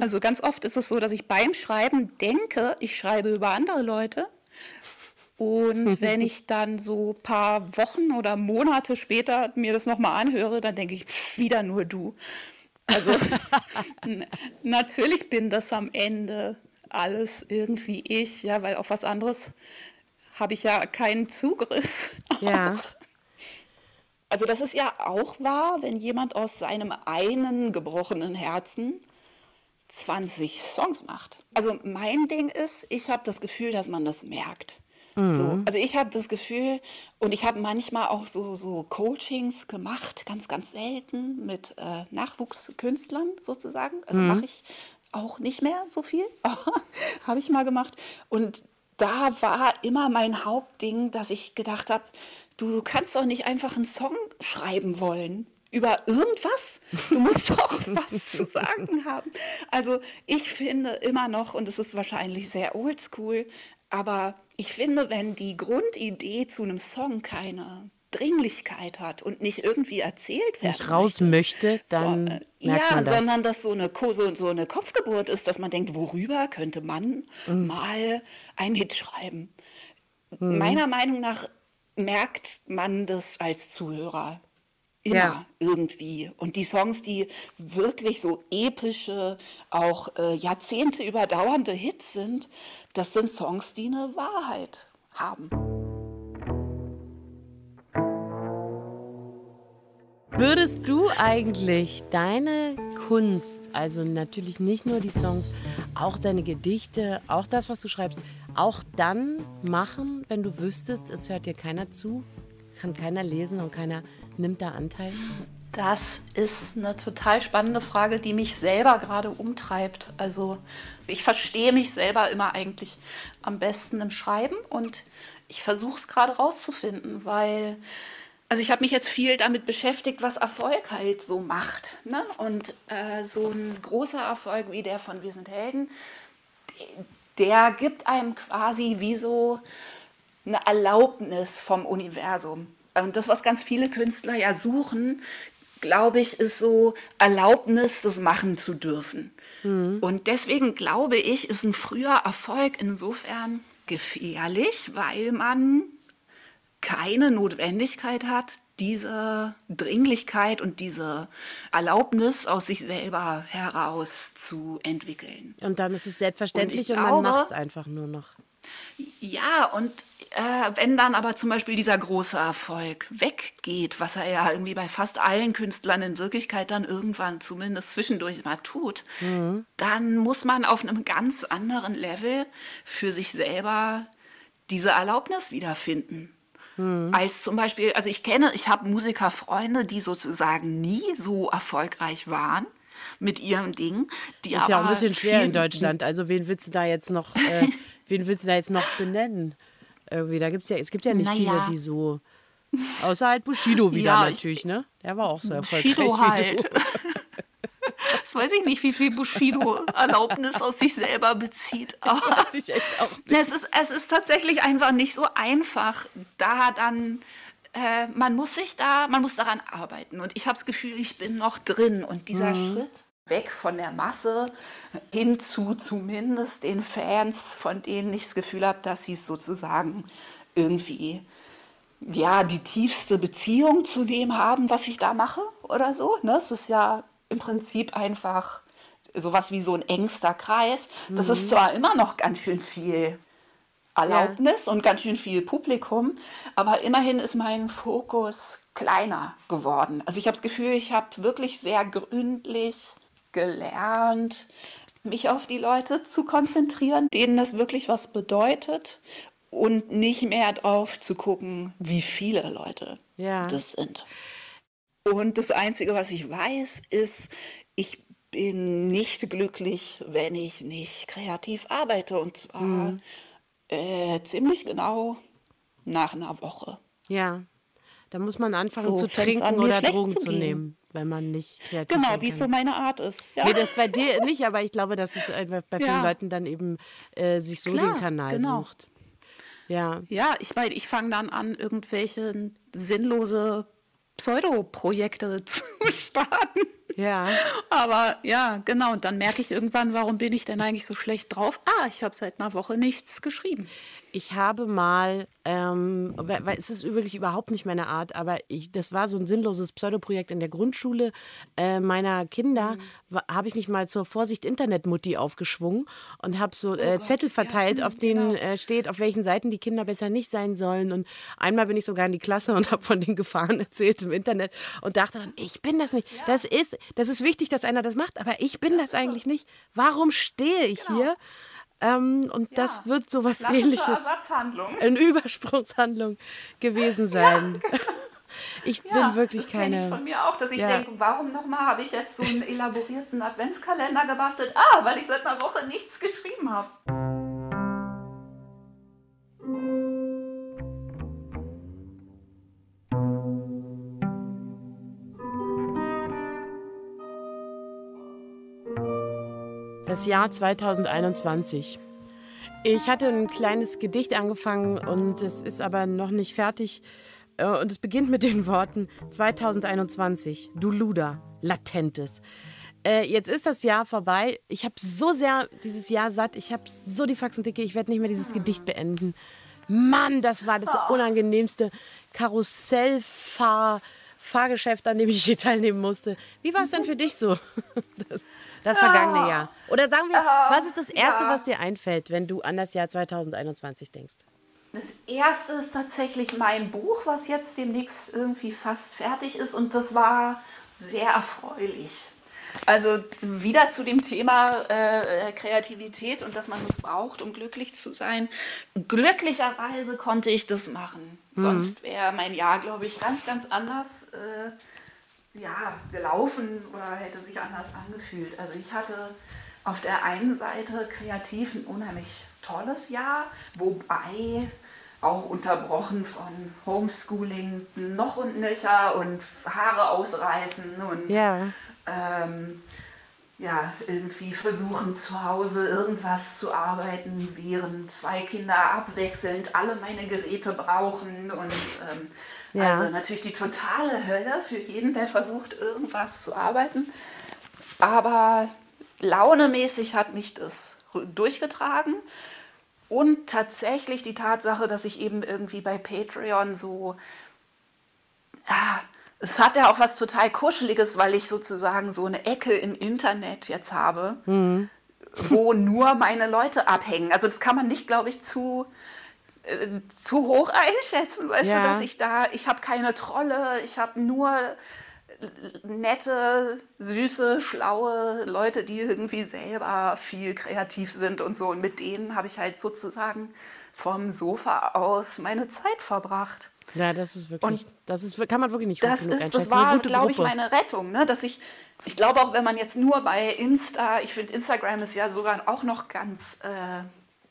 Also ganz oft ist es so, dass ich beim Schreiben denke, ich schreibe über andere Leute. Und wenn ich dann so ein paar Wochen oder Monate später mir das nochmal anhöre, dann denke ich, pff, wieder nur du. Also natürlich bin das am Ende alles irgendwie ich, ja, weil auf was anderes habe ich ja keinen Zugriff. Ja. Also das ist ja auch wahr, wenn jemand aus seinem einen gebrochenen Herzen 20 Songs macht. Also mein Ding ist, ich habe das Gefühl, dass man das merkt. So, also ich habe das Gefühl und ich habe manchmal auch so, so Coachings gemacht, ganz, ganz selten mit äh, Nachwuchskünstlern sozusagen. Also mache ich auch nicht mehr so viel, habe ich mal gemacht. Und da war immer mein Hauptding, dass ich gedacht habe, du, du kannst doch nicht einfach einen Song schreiben wollen über irgendwas. Du musst doch was zu sagen haben. Also ich finde immer noch, und es ist wahrscheinlich sehr oldschool, aber ich finde, wenn die Grundidee zu einem Song keine Dringlichkeit hat und nicht irgendwie erzählt werden Nicht raus möchte, dann so, äh, merkt ja, man das. sondern dass so eine, so, so eine Kopfgeburt ist, dass man denkt, worüber könnte man Mhm. mal einen Hit schreiben? Meiner Meinung nach merkt man das als Zuhörer Immer ja. irgendwie. Und die Songs, die wirklich so epische, auch äh, Jahrzehnte überdauernde Hits sind, das sind Songs, die eine Wahrheit haben. Würdest du eigentlich deine Kunst, also natürlich nicht nur die Songs, auch deine Gedichte, auch das, was du schreibst, auch dann machen, wenn du wüsstest, es hört dir keiner zu, kann keiner lesen und keiner nimmt da Anteil? Das ist eine total spannende Frage, die mich selber gerade umtreibt. Also ich verstehe mich selber immer eigentlich am besten im Schreiben und ich versuche es gerade rauszufinden, weil also ich habe mich jetzt viel damit beschäftigt, was Erfolg halt so macht. Ne? Und äh, so ein großer Erfolg wie der von Wir sind Helden, der gibt einem quasi wie so eine Erlaubnis vom Universum. Und das, was ganz viele Künstler ja suchen, glaube ich, ist so Erlaubnis, das machen zu dürfen. Mhm. Und deswegen glaube ich, ist ein früher Erfolg insofern gefährlich, weil man keine Notwendigkeit hat, diese Dringlichkeit und diese Erlaubnis aus sich selber heraus zu entwickeln. Und dann ist es selbstverständlich und, und man macht es einfach nur noch. Ja, und äh, wenn dann aber zum Beispiel dieser große Erfolg weggeht, was er ja irgendwie bei fast allen Künstlern in Wirklichkeit dann irgendwann zumindest zwischendurch mal tut, mhm. dann muss man auf einem ganz anderen Level für sich selber diese Erlaubnis wiederfinden. Mhm. Als zum Beispiel, also ich kenne, ich habe Musikerfreunde, die sozusagen nie so erfolgreich waren mit ihrem Ding. Die ist ja auch ein bisschen schwer in Deutschland. Also wen willst du da jetzt noch, äh, wen willst du da jetzt noch benennen? Irgendwie, da gibt's ja, es gibt ja nicht naja. viele, die so. Außer halt Bushido wieder ja, natürlich, ne? Der war auch so erfolgreich Bushido wie halt. du. Das weiß ich nicht, wie viel Bushido Erlaubnis aus sich selber bezieht. Aber das ich echt auch nicht. Es ist, es ist tatsächlich einfach nicht so einfach, da dann äh, man muss sich da, man muss daran arbeiten. Und ich habe das Gefühl, ich bin noch drin. Und dieser mhm. Schritt weg von der Masse hin zu zumindest den Fans, von denen ich das Gefühl habe, dass sie es sozusagen irgendwie ja die tiefste Beziehung zu dem haben, was ich da mache oder so. Ne? Es ist ja im Prinzip einfach sowas wie so ein engster Kreis. Das mhm. ist zwar immer noch ganz schön viel Erlaubnis ja. und ganz schön viel Publikum, aber immerhin ist mein Fokus kleiner geworden. Also ich habe das Gefühl, ich habe wirklich sehr gründlich gelernt, mich auf die Leute zu konzentrieren, denen das wirklich was bedeutet und nicht mehr drauf zu gucken, wie viele Leute ja. das sind. Und das Einzige, was ich weiß, ist, ich bin nicht glücklich, wenn ich nicht kreativ arbeite. Und zwar mhm. äh, ziemlich genau nach einer Woche. Ja, da muss man anfangen so zu trinken an, oder Drogen zu, zu nehmen, wenn man nicht kreativ Genau, wie es so meine Art ist. Ja. Nee, das bei dir nicht, aber ich glaube, dass es bei vielen ja. Leuten dann eben äh, sich so Klar, den Kanal genau. sucht. Ja. Ja, ich meine, ich fange dann an, irgendwelche sinnlose Pseudoprojekte zu starten. Ja. Aber ja, genau. Und dann merke ich irgendwann, warum bin ich denn eigentlich so schlecht drauf? Ah, ich habe seit einer Woche nichts geschrieben. Ich habe mal, ähm, weil es ist wirklich überhaupt nicht meine Art, aber ich, das war so ein sinnloses Pseudoprojekt in der Grundschule äh, meiner Kinder. Mhm. Habe ich mich mal zur Vorsicht Internetmutti aufgeschwungen und habe so äh, oh Zettel verteilt, ja, auf denen genau. äh, steht, auf welchen Seiten die Kinder besser nicht sein sollen. Und einmal bin ich sogar in die Klasse und habe von den Gefahren erzählt im Internet und dachte dann, ich bin das nicht. Ja. Das ist, das ist wichtig, dass einer das macht, aber ich bin das eigentlich nicht. Warum stehe ich genau. hier? Ähm, und ja. das wird so was ähnliches. Eine Übersprungshandlung gewesen sein. Ja. Ich ja, bin wirklich das keine. Ich von mir auch, dass ich ja. denke, warum nochmal habe ich jetzt so einen elaborierten Adventskalender gebastelt? Ah, weil ich seit einer Woche nichts geschrieben habe. Das Jahr 2021. Ich hatte ein kleines Gedicht angefangen und es ist aber noch nicht fertig. Äh, und es beginnt mit den Worten 2021, du Luder, latentes. Äh, jetzt ist das Jahr vorbei. Ich habe so sehr dieses Jahr satt. Ich habe so die Faxen dicke. Ich werde nicht mehr dieses Gedicht beenden. Mann, das war das unangenehmste Karussellfahr Fahrgeschäft, an dem ich hier teilnehmen musste. Wie war es denn für dich so, das, das vergangene Jahr? Oder sagen wir, was ist das Erste, ja. was dir einfällt, wenn du an das Jahr 2021 denkst? Das erste ist tatsächlich mein Buch, was jetzt demnächst irgendwie fast fertig ist und das war sehr erfreulich. Also wieder zu dem Thema äh, Kreativität und dass man es braucht, um glücklich zu sein. Glücklicherweise konnte ich das machen. Sonst wäre mein Jahr, glaube ich, ganz, ganz anders äh, ja, gelaufen oder hätte sich anders angefühlt. Also ich hatte auf der einen Seite kreativ ein unheimlich tolles Jahr, wobei auch unterbrochen von Homeschooling noch und nöcher und Haare ausreißen und Ja. ähm, ja, irgendwie versuchen zu Hause irgendwas zu arbeiten, während zwei Kinder abwechselnd alle meine Geräte brauchen und ähm, Ja. also natürlich die totale Hölle für jeden, der versucht, irgendwas zu arbeiten. Aber launemäßig hat mich das durchgetragen. Und tatsächlich die Tatsache, dass ich eben irgendwie bei Patreon so ja, es hat ja auch was total Kuscheliges, weil ich sozusagen so eine Ecke im Internet jetzt habe, wo nur meine Leute abhängen. Also das kann man nicht, glaube ich, zu, äh, zu hoch einschätzen, weißt Ja. du, dass ich da, ich habe keine Trolle, ich habe nur nette, süße, schlaue Leute, die irgendwie selber viel kreativ sind und so. Und mit denen habe ich halt sozusagen vom Sofa aus meine Zeit verbracht. Ja, das ist wirklich, Und das ist, kann man wirklich nicht Das, ist, einschätzen. das war, glaube ich, meine Rettung. Ne? Dass ich, ich glaube auch, wenn man jetzt nur bei Insta, ich finde Instagram ist ja sogar auch noch ganz, äh,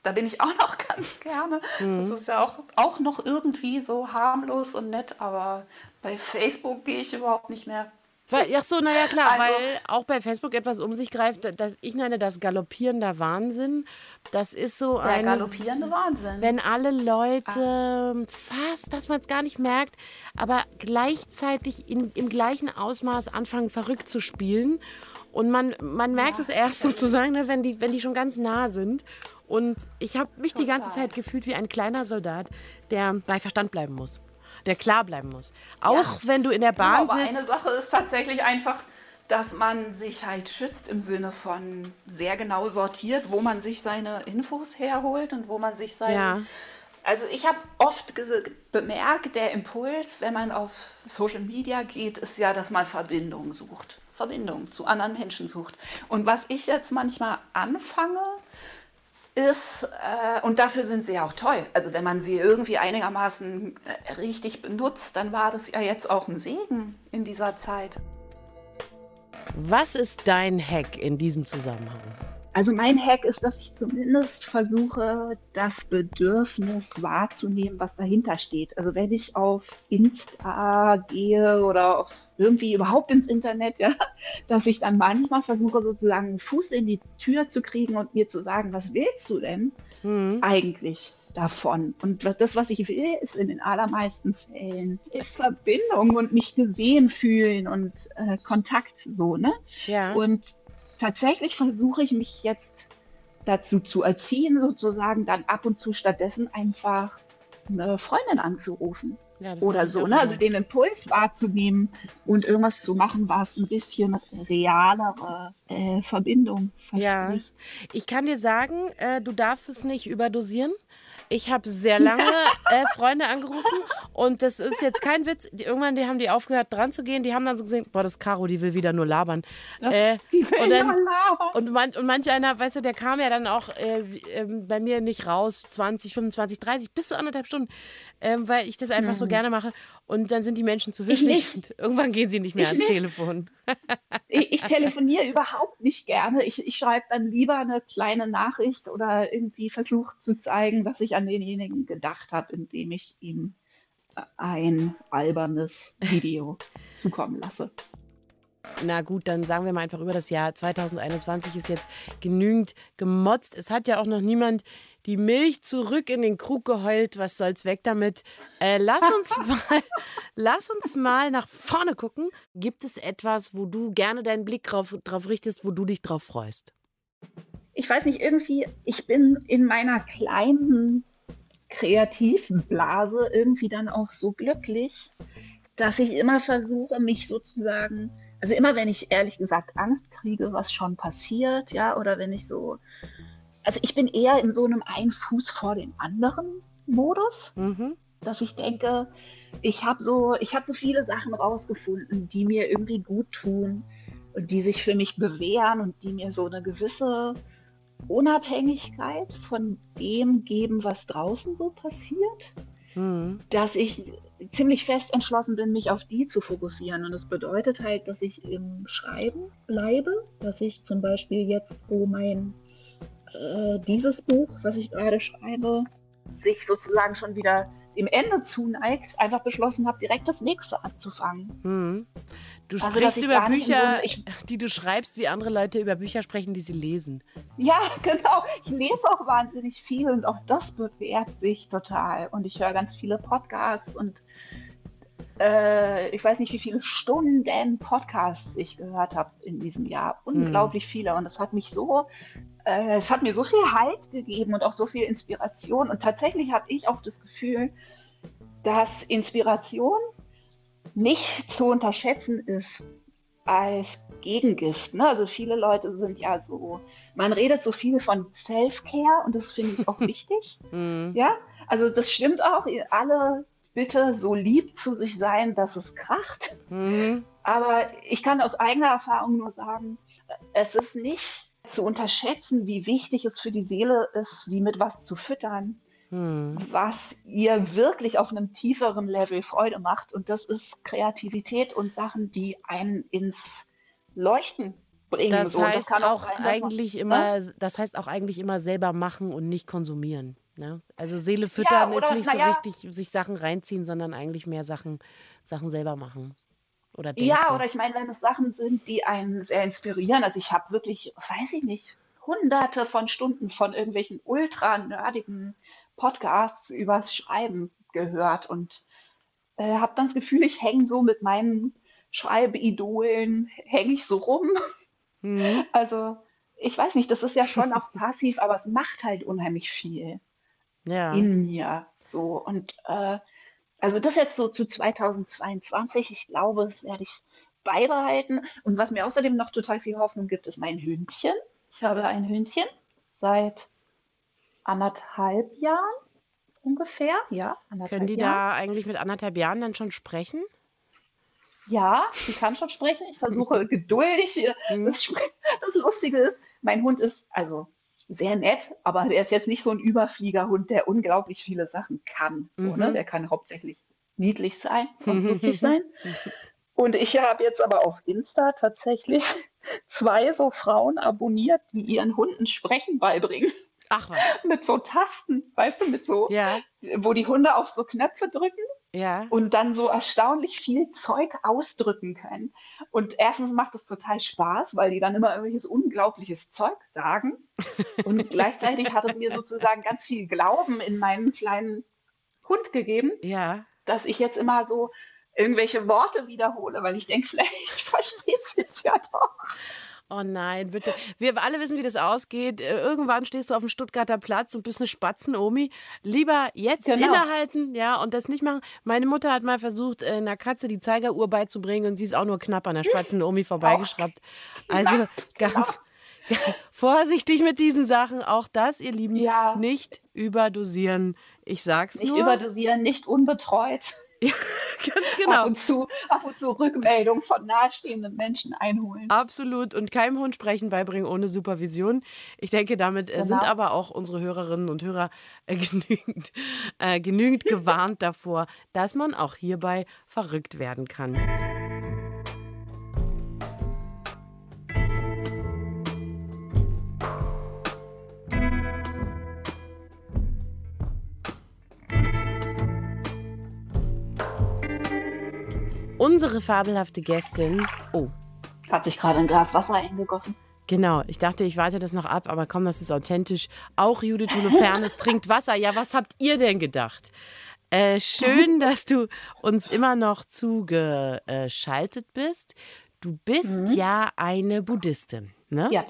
da bin ich auch noch ganz gerne. Mhm. Das ist ja auch, auch noch irgendwie so harmlos und nett, aber bei Facebook gehe ich überhaupt nicht mehr. Weil, ach so, naja, klar, Also- weil auch bei Facebook etwas um sich greift, das ich nenne das galoppierender Wahnsinn. Das ist so Der ein. galoppierende Wahnsinn. Wenn alle Leute fast, dass man es gar nicht merkt, aber gleichzeitig in, im gleichen Ausmaß anfangen, verrückt zu spielen. Und man, man merkt es erst sozusagen, ne, wenn, die, wenn die schon ganz nah sind. Und ich habe mich die ganze Total. Zeit gefühlt wie ein kleiner Soldat, der bei Verstand bleiben muss. Der klar bleiben muss. Auch wenn du in der Genau, Bahn aber eine sitzt. Sache ist tatsächlich einfach, dass man sich halt schützt im Sinne von sehr genau sortiert, wo man sich seine Infos herholt und wo man sich seine. Ja. Also ich habe oft bemerkt, der Impuls, wenn man auf Social Media geht, ist ja, dass man Verbindung sucht. Verbindung zu anderen Menschen sucht. Und was ich jetzt manchmal anfange, ist, äh, und dafür sind sie ja auch toll. Also wenn man sie irgendwie einigermaßen äh, richtig benutzt, dann war das ja jetzt auch ein Segen in dieser Zeit. Was ist dein Hack in diesem Zusammenhang? Also mein Hack ist, dass ich zumindest versuche, das Bedürfnis wahrzunehmen, was dahinter steht. Also wenn ich auf Insta gehe oder auf irgendwie überhaupt ins Internet, ja, dass ich dann manchmal versuche, sozusagen einen Fuß in die Tür zu kriegen und mir zu sagen, was willst du denn Hm. eigentlich davon? Und das, was ich will, ist in den allermeisten Fällen ist Verbindung und mich gesehen fühlen und äh, Kontakt so, ne? Ja. Und tatsächlich versuche ich mich jetzt dazu zu erziehen, sozusagen dann ab und zu stattdessen einfach eine Freundin anzurufen ja oder so, ne? Also den Impuls wahrzunehmen und irgendwas zu machen, was ein bisschen realere äh, Verbindung Ja. verspricht. Ich kann dir sagen, äh, du darfst es nicht überdosieren. Ich habe sehr lange äh, Freunde angerufen und das ist jetzt kein Witz. Die, irgendwann die haben die aufgehört dran zu gehen. Die haben dann so gesehen, boah, das ist Caro, die will wieder nur labern. Äh, Die will und, dann, nur labern. und, man, und manch einer, weißt du, der kam ja dann auch äh, ähm, bei mir nicht raus, 20, 25, 30, bis zu anderthalb Stunden, ähm, weil ich das einfach so gerne mache. Und dann sind die Menschen zu höflich irgendwann gehen sie nicht mehr Ich ans nicht. Telefon. Ich, telefoniere überhaupt nicht gerne. Ich, ich schreibe dann lieber eine kleine Nachricht oder irgendwie versuche zu zeigen, was ich an denjenigen gedacht habe, indem ich ihm ein albernes Video zukommen lasse. Na gut, dann sagen wir mal einfach über das Jahr 2021 ist jetzt genügend gemotzt. Es hat ja auch noch niemand die Milch zurück in den Krug geheult. Was soll's weg damit? Äh, lass uns mal, lass uns mal nach vorne gucken. Gibt es etwas, wo du gerne deinen Blick drauf, drauf richtest, wo du dich drauf freust? Ich weiß nicht, irgendwie, ich bin in meiner kleinen kreativen Blase irgendwie dann auch so glücklich, dass ich immer versuche, mich sozusagen, also immer wenn ich ehrlich gesagt Angst kriege, was schon passiert, ja, oder wenn ich so, also ich bin eher in so einem Ein Fuß vor dem anderen Modus, mhm. dass ich denke, ich habe so, ich habe so viele Sachen rausgefunden, die mir irgendwie gut tun und die sich für mich bewähren und die mir so eine gewisse Unabhängigkeit von dem geben, was draußen so passiert, mhm. dass ich ziemlich fest entschlossen bin, mich auf die zu fokussieren. Und das bedeutet halt, dass ich im Schreiben bleibe, dass ich zum Beispiel jetzt, wo mein äh, dieses Buch, was ich gerade schreibe, sich sozusagen schon wieder dem Ende zuneigt, einfach beschlossen habe, direkt das nächste anzufangen. Hm. Du also, sprichst über Bücher, so, die du schreibst, wie andere Leute über Bücher sprechen, die sie lesen. Ja, genau. Ich lese auch wahnsinnig viel und auch das bewährt sich total. Und ich höre ganz viele Podcasts und äh, ich weiß nicht, wie viele Stunden Podcasts ich gehört habe in diesem Jahr. Hm. Unglaublich hm. viele. Und das hat mich so äh, es hat mir so viel Halt gegeben und auch so viel Inspiration. Und tatsächlich habe ich auch das Gefühl, dass Inspiration nicht zu unterschätzen ist als Gegengift. Ne? Also viele Leute sind ja so, man redet so viel von Self-Care und das finde ich auch wichtig. Mhm. Ja, also das stimmt auch. Alle bitte so lieb zu sich sein, dass es kracht. Mhm. Aber ich kann aus eigener Erfahrung nur sagen, es ist nicht zu unterschätzen, wie wichtig es für die Seele ist, sie mit was zu füttern, hm. was ihr wirklich auf einem tieferen Level Freude macht. Und das ist Kreativität und Sachen, die einen ins Leuchten bringen. Das so, heißt das auch, sein, eigentlich man, immer, ne? das heißt auch eigentlich immer selber machen und nicht konsumieren. Ne? Also Seele füttern ja, oder, ist nicht so ja, richtig sich Sachen reinziehen, sondern eigentlich mehr Sachen, Sachen selber machen. Oder Ja, oder ich meine, wenn es Sachen sind, die einen sehr inspirieren. Also ich habe wirklich, weiß ich nicht, hunderte von Stunden von irgendwelchen ultra nerdigen Podcasts übers Schreiben gehört und äh, habe dann das Gefühl, ich hänge so mit meinen Schreibeidolen, hänge ich so rum. Mhm. Also ich weiß nicht, das ist ja schon auch passiv, aber es macht halt unheimlich viel ja. in mir. So und äh, also das jetzt so zu 2022. Ich glaube, das werde ich beibehalten. Und was mir außerdem noch total viel Hoffnung gibt, ist mein Hündchen. Ich habe ein Hündchen seit anderthalb Jahren ungefähr. Ja, Können die Jahren. da eigentlich mit anderthalb Jahren dann schon sprechen? Ja, sie kann schon sprechen. Ich versuche geduldig. Mhm. Das, das Lustige ist, mein Hund ist, also sehr nett, aber der ist jetzt nicht so ein Überfliegerhund, der unglaublich viele Sachen kann. So, ne? mhm. ne? Der kann hauptsächlich niedlich sein und lustig sein. Und ich habe jetzt aber auf Insta tatsächlich zwei so Frauen abonniert, die ihren Hunden Sprechen beibringen. Ach was. mit so Tasten, weißt du, mit so, ja. wo die Hunde auf so Knöpfe drücken ja. und dann so erstaunlich viel Zeug ausdrücken können. Und erstens macht es total Spaß, weil die dann immer irgendwelches unglaubliches Zeug sagen. Und gleichzeitig hat es mir sozusagen ganz viel Glauben in meinen kleinen Hund gegeben, ja. dass ich jetzt immer so irgendwelche Worte wiederhole, weil ich denke, vielleicht versteht es jetzt ja doch. Oh nein, bitte. Wir alle wissen, wie das ausgeht. Äh, irgendwann stehst du auf dem Stuttgarter Platz und bist eine Spatzen-Omi. Lieber jetzt genau. innehalten, ja, und das nicht machen. Meine Mutter hat mal versucht, äh, einer Katze die Zeigeruhr beizubringen und sie ist auch nur knapp an der Spatzen-Omi vorbeigeschraubt. Also ganz vorsichtig mit diesen Sachen. Auch das, ihr Lieben, ja. nicht überdosieren. Ich sag's nicht nur. Nicht überdosieren, nicht unbetreut. Ja, ganz genau. Ab und, zu, ab und zu Rückmeldung von nahestehenden Menschen einholen. Absolut. Und keinem Hund sprechen beibringen ohne Supervision. Ich denke, damit äh, genau. sind aber auch unsere Hörerinnen und Hörer äh, genügend, äh, genügend gewarnt davor, dass man auch hierbei verrückt werden kann. Unsere fabelhafte Gästin. Oh. Hat sich gerade ein Glas Wasser eingegossen. Genau, ich dachte, ich warte das noch ab, aber komm, das ist authentisch. Auch Judith Holofernes trinkt Wasser. Ja, was habt ihr denn gedacht? Äh, schön, dass du uns immer noch zugeschaltet bist. Du bist mhm. ja eine Buddhistin, ne? Ja.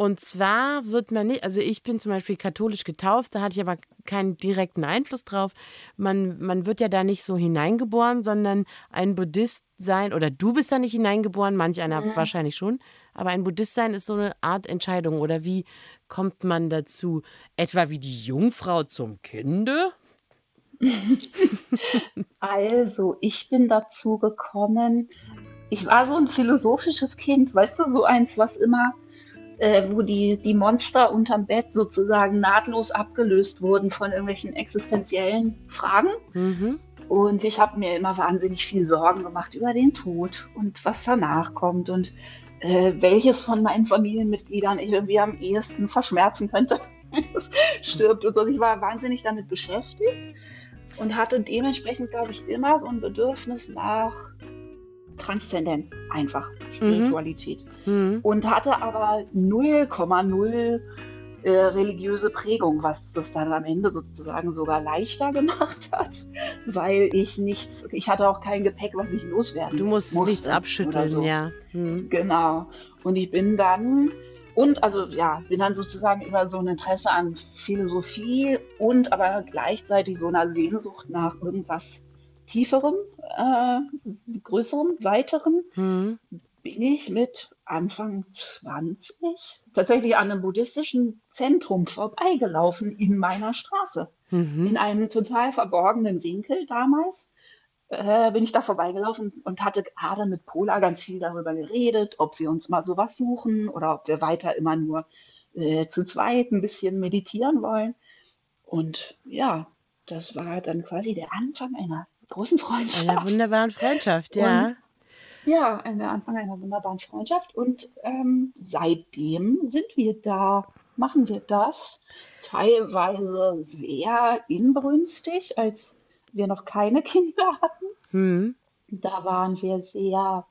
Und zwar wird man nicht, also ich bin zum Beispiel katholisch getauft, da hatte ich aber keinen direkten Einfluss drauf. Man, man wird ja da nicht so hineingeboren, sondern ein Buddhist sein, oder du bist da nicht hineingeboren, manch einer mhm. wahrscheinlich schon, aber ein Buddhist sein ist so eine Art Entscheidung. Oder wie kommt man dazu? Etwa wie die Jungfrau zum Kinde? also, ich bin dazu gekommen, ich war so ein philosophisches Kind, weißt du, so eins, was immer, äh, wo die, die Monster unterm Bett sozusagen nahtlos abgelöst wurden von irgendwelchen existenziellen Fragen. Mhm. Und ich habe mir immer wahnsinnig viel Sorgen gemacht über den Tod und was danach kommt und äh, welches von meinen Familienmitgliedern ich irgendwie am ehesten verschmerzen könnte, wenn es stirbt und so. Ich war wahnsinnig damit beschäftigt und hatte dementsprechend, glaube ich, immer so ein Bedürfnis nach Transzendenz, einfach Spiritualität. Mhm. mhm. Und hatte aber 0,0 äh, religiöse Prägung, was das dann am Ende sozusagen sogar leichter gemacht hat, weil ich nichts, ich hatte auch kein Gepäck, was ich loswerden Du musst musste nichts abschütteln, so. ja. Mhm. Genau. Und ich bin dann und also ja, bin dann sozusagen über so ein Interesse an Philosophie und aber gleichzeitig so einer Sehnsucht nach irgendwas Tieferem, äh, Größerem, Weiterem, mhm. bin ich mit Anfang 20 tatsächlich an einem buddhistischen Zentrum vorbeigelaufen in meiner Straße. Mhm. In einem total verborgenen Winkel damals äh, bin ich da vorbeigelaufen und hatte gerade mit Pola ganz viel darüber geredet, ob wir uns mal sowas suchen oder ob wir weiter immer nur äh, zu zweit ein bisschen meditieren wollen. Und ja, das war dann quasi der Anfang einer großen Freundschaft. Einer wunderbaren Freundschaft, ja. Und, ja, der Anfang einer wunderbaren Freundschaft. Und ähm, seitdem sind wir da, machen wir das teilweise sehr inbrünstig, als wir noch keine Kinder hatten. Mhm. Da waren wir sehr,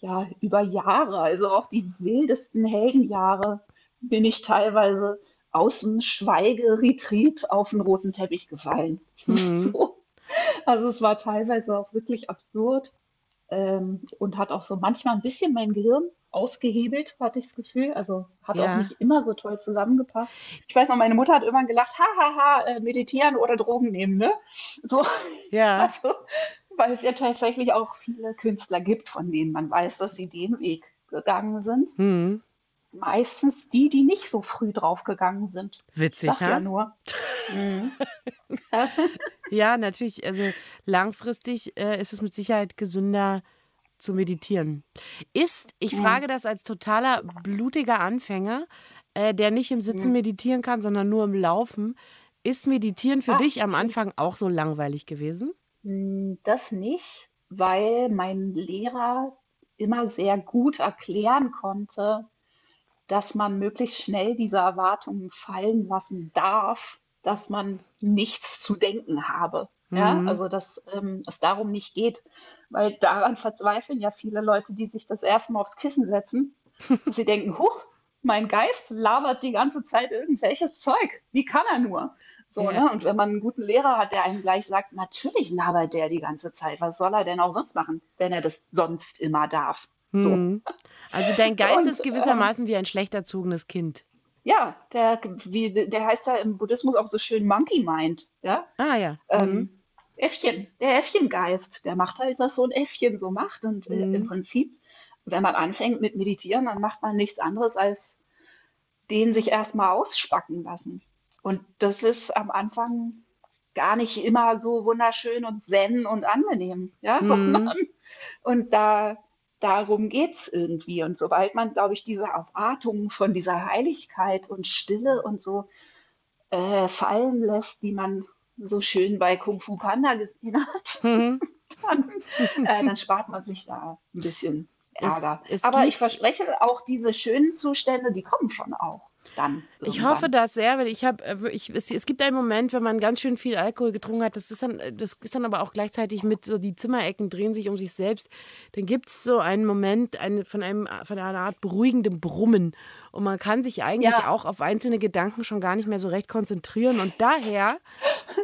ja, über Jahre, also auch die wildesten Heldenjahre, bin ich teilweise aus dem Schweigeretreat auf den roten Teppich gefallen. Mhm. So. Also es war teilweise auch wirklich absurd ähm, und hat auch so manchmal ein bisschen mein Gehirn ausgehebelt, hatte ich das Gefühl. Also hat ja. auch nicht immer so toll zusammengepasst. Ich weiß noch, meine Mutter hat immer gelacht, hahaha, äh, meditieren oder Drogen nehmen, ne? So. Ja. Also, weil es ja tatsächlich auch viele Künstler gibt, von denen man weiß, dass sie den Weg gegangen sind. Mhm. Meistens die, die nicht so früh draufgegangen sind. Witzig, Sag ja nur. Mhm. ja, natürlich. Also langfristig äh, ist es mit Sicherheit gesünder, zu meditieren. Ist, ich frage das als totaler blutiger Anfänger, äh, der nicht im Sitzen meditieren kann, sondern nur im Laufen. Ist Meditieren für Ach, dich am Anfang auch so langweilig gewesen? Hm, das nicht, weil mein Lehrer immer sehr gut erklären konnte, dass man möglichst schnell diese Erwartungen fallen lassen darf, dass man nichts zu denken habe. Ja, mhm. also dass ähm, es darum nicht geht, weil daran verzweifeln ja viele Leute, die sich das erste Mal aufs Kissen setzen. sie denken, huch, mein Geist labert die ganze Zeit irgendwelches Zeug. Wie kann er nur? So, ja. ne? Und wenn man einen guten Lehrer hat, der einem gleich sagt, natürlich labert der die ganze Zeit. Was soll er denn auch sonst machen, wenn er das sonst immer darf? So. Mhm. Also dein Geist Und, ist gewissermaßen ähm, wie ein schlecht erzogenes Kind. Ja, der, wie, der heißt ja im Buddhismus auch so schön Monkey Mind. Ja? Ah ja. Ähm, mhm. Äffchen, der Äffchengeist, der macht halt, was so ein Äffchen so macht. Und äh, mhm. im Prinzip, wenn man anfängt mit Meditieren, dann macht man nichts anderes, als den sich erstmal ausspacken lassen. Und das ist am Anfang gar nicht immer so wunderschön und zen und angenehm, ja, mhm. sondern und da darum geht es irgendwie. Und sobald man, glaube ich, diese Erwartungen von dieser Heiligkeit und Stille und so äh, fallen lässt, die man so schön bei Kung Fu Panda gesehen hat, mhm. dann, äh, dann spart man sich da ein bisschen Ärger. Es, es Aber ich verspreche auch diese schönen Zustände, die kommen schon auch dann. Irgendwann. Ich hoffe das sehr, weil ich habe, äh, ich, es, es, gibt einen Moment, wenn man ganz schön viel Alkohol getrunken hat, das ist dann, das ist dann aber auch gleichzeitig mit so die Zimmerecken drehen sich um sich selbst. Dann gibt es so einen Moment eine, von, einem, von einer Art beruhigendem Brummen und man kann sich eigentlich ja. auch auf einzelne Gedanken schon gar nicht mehr so recht konzentrieren und daher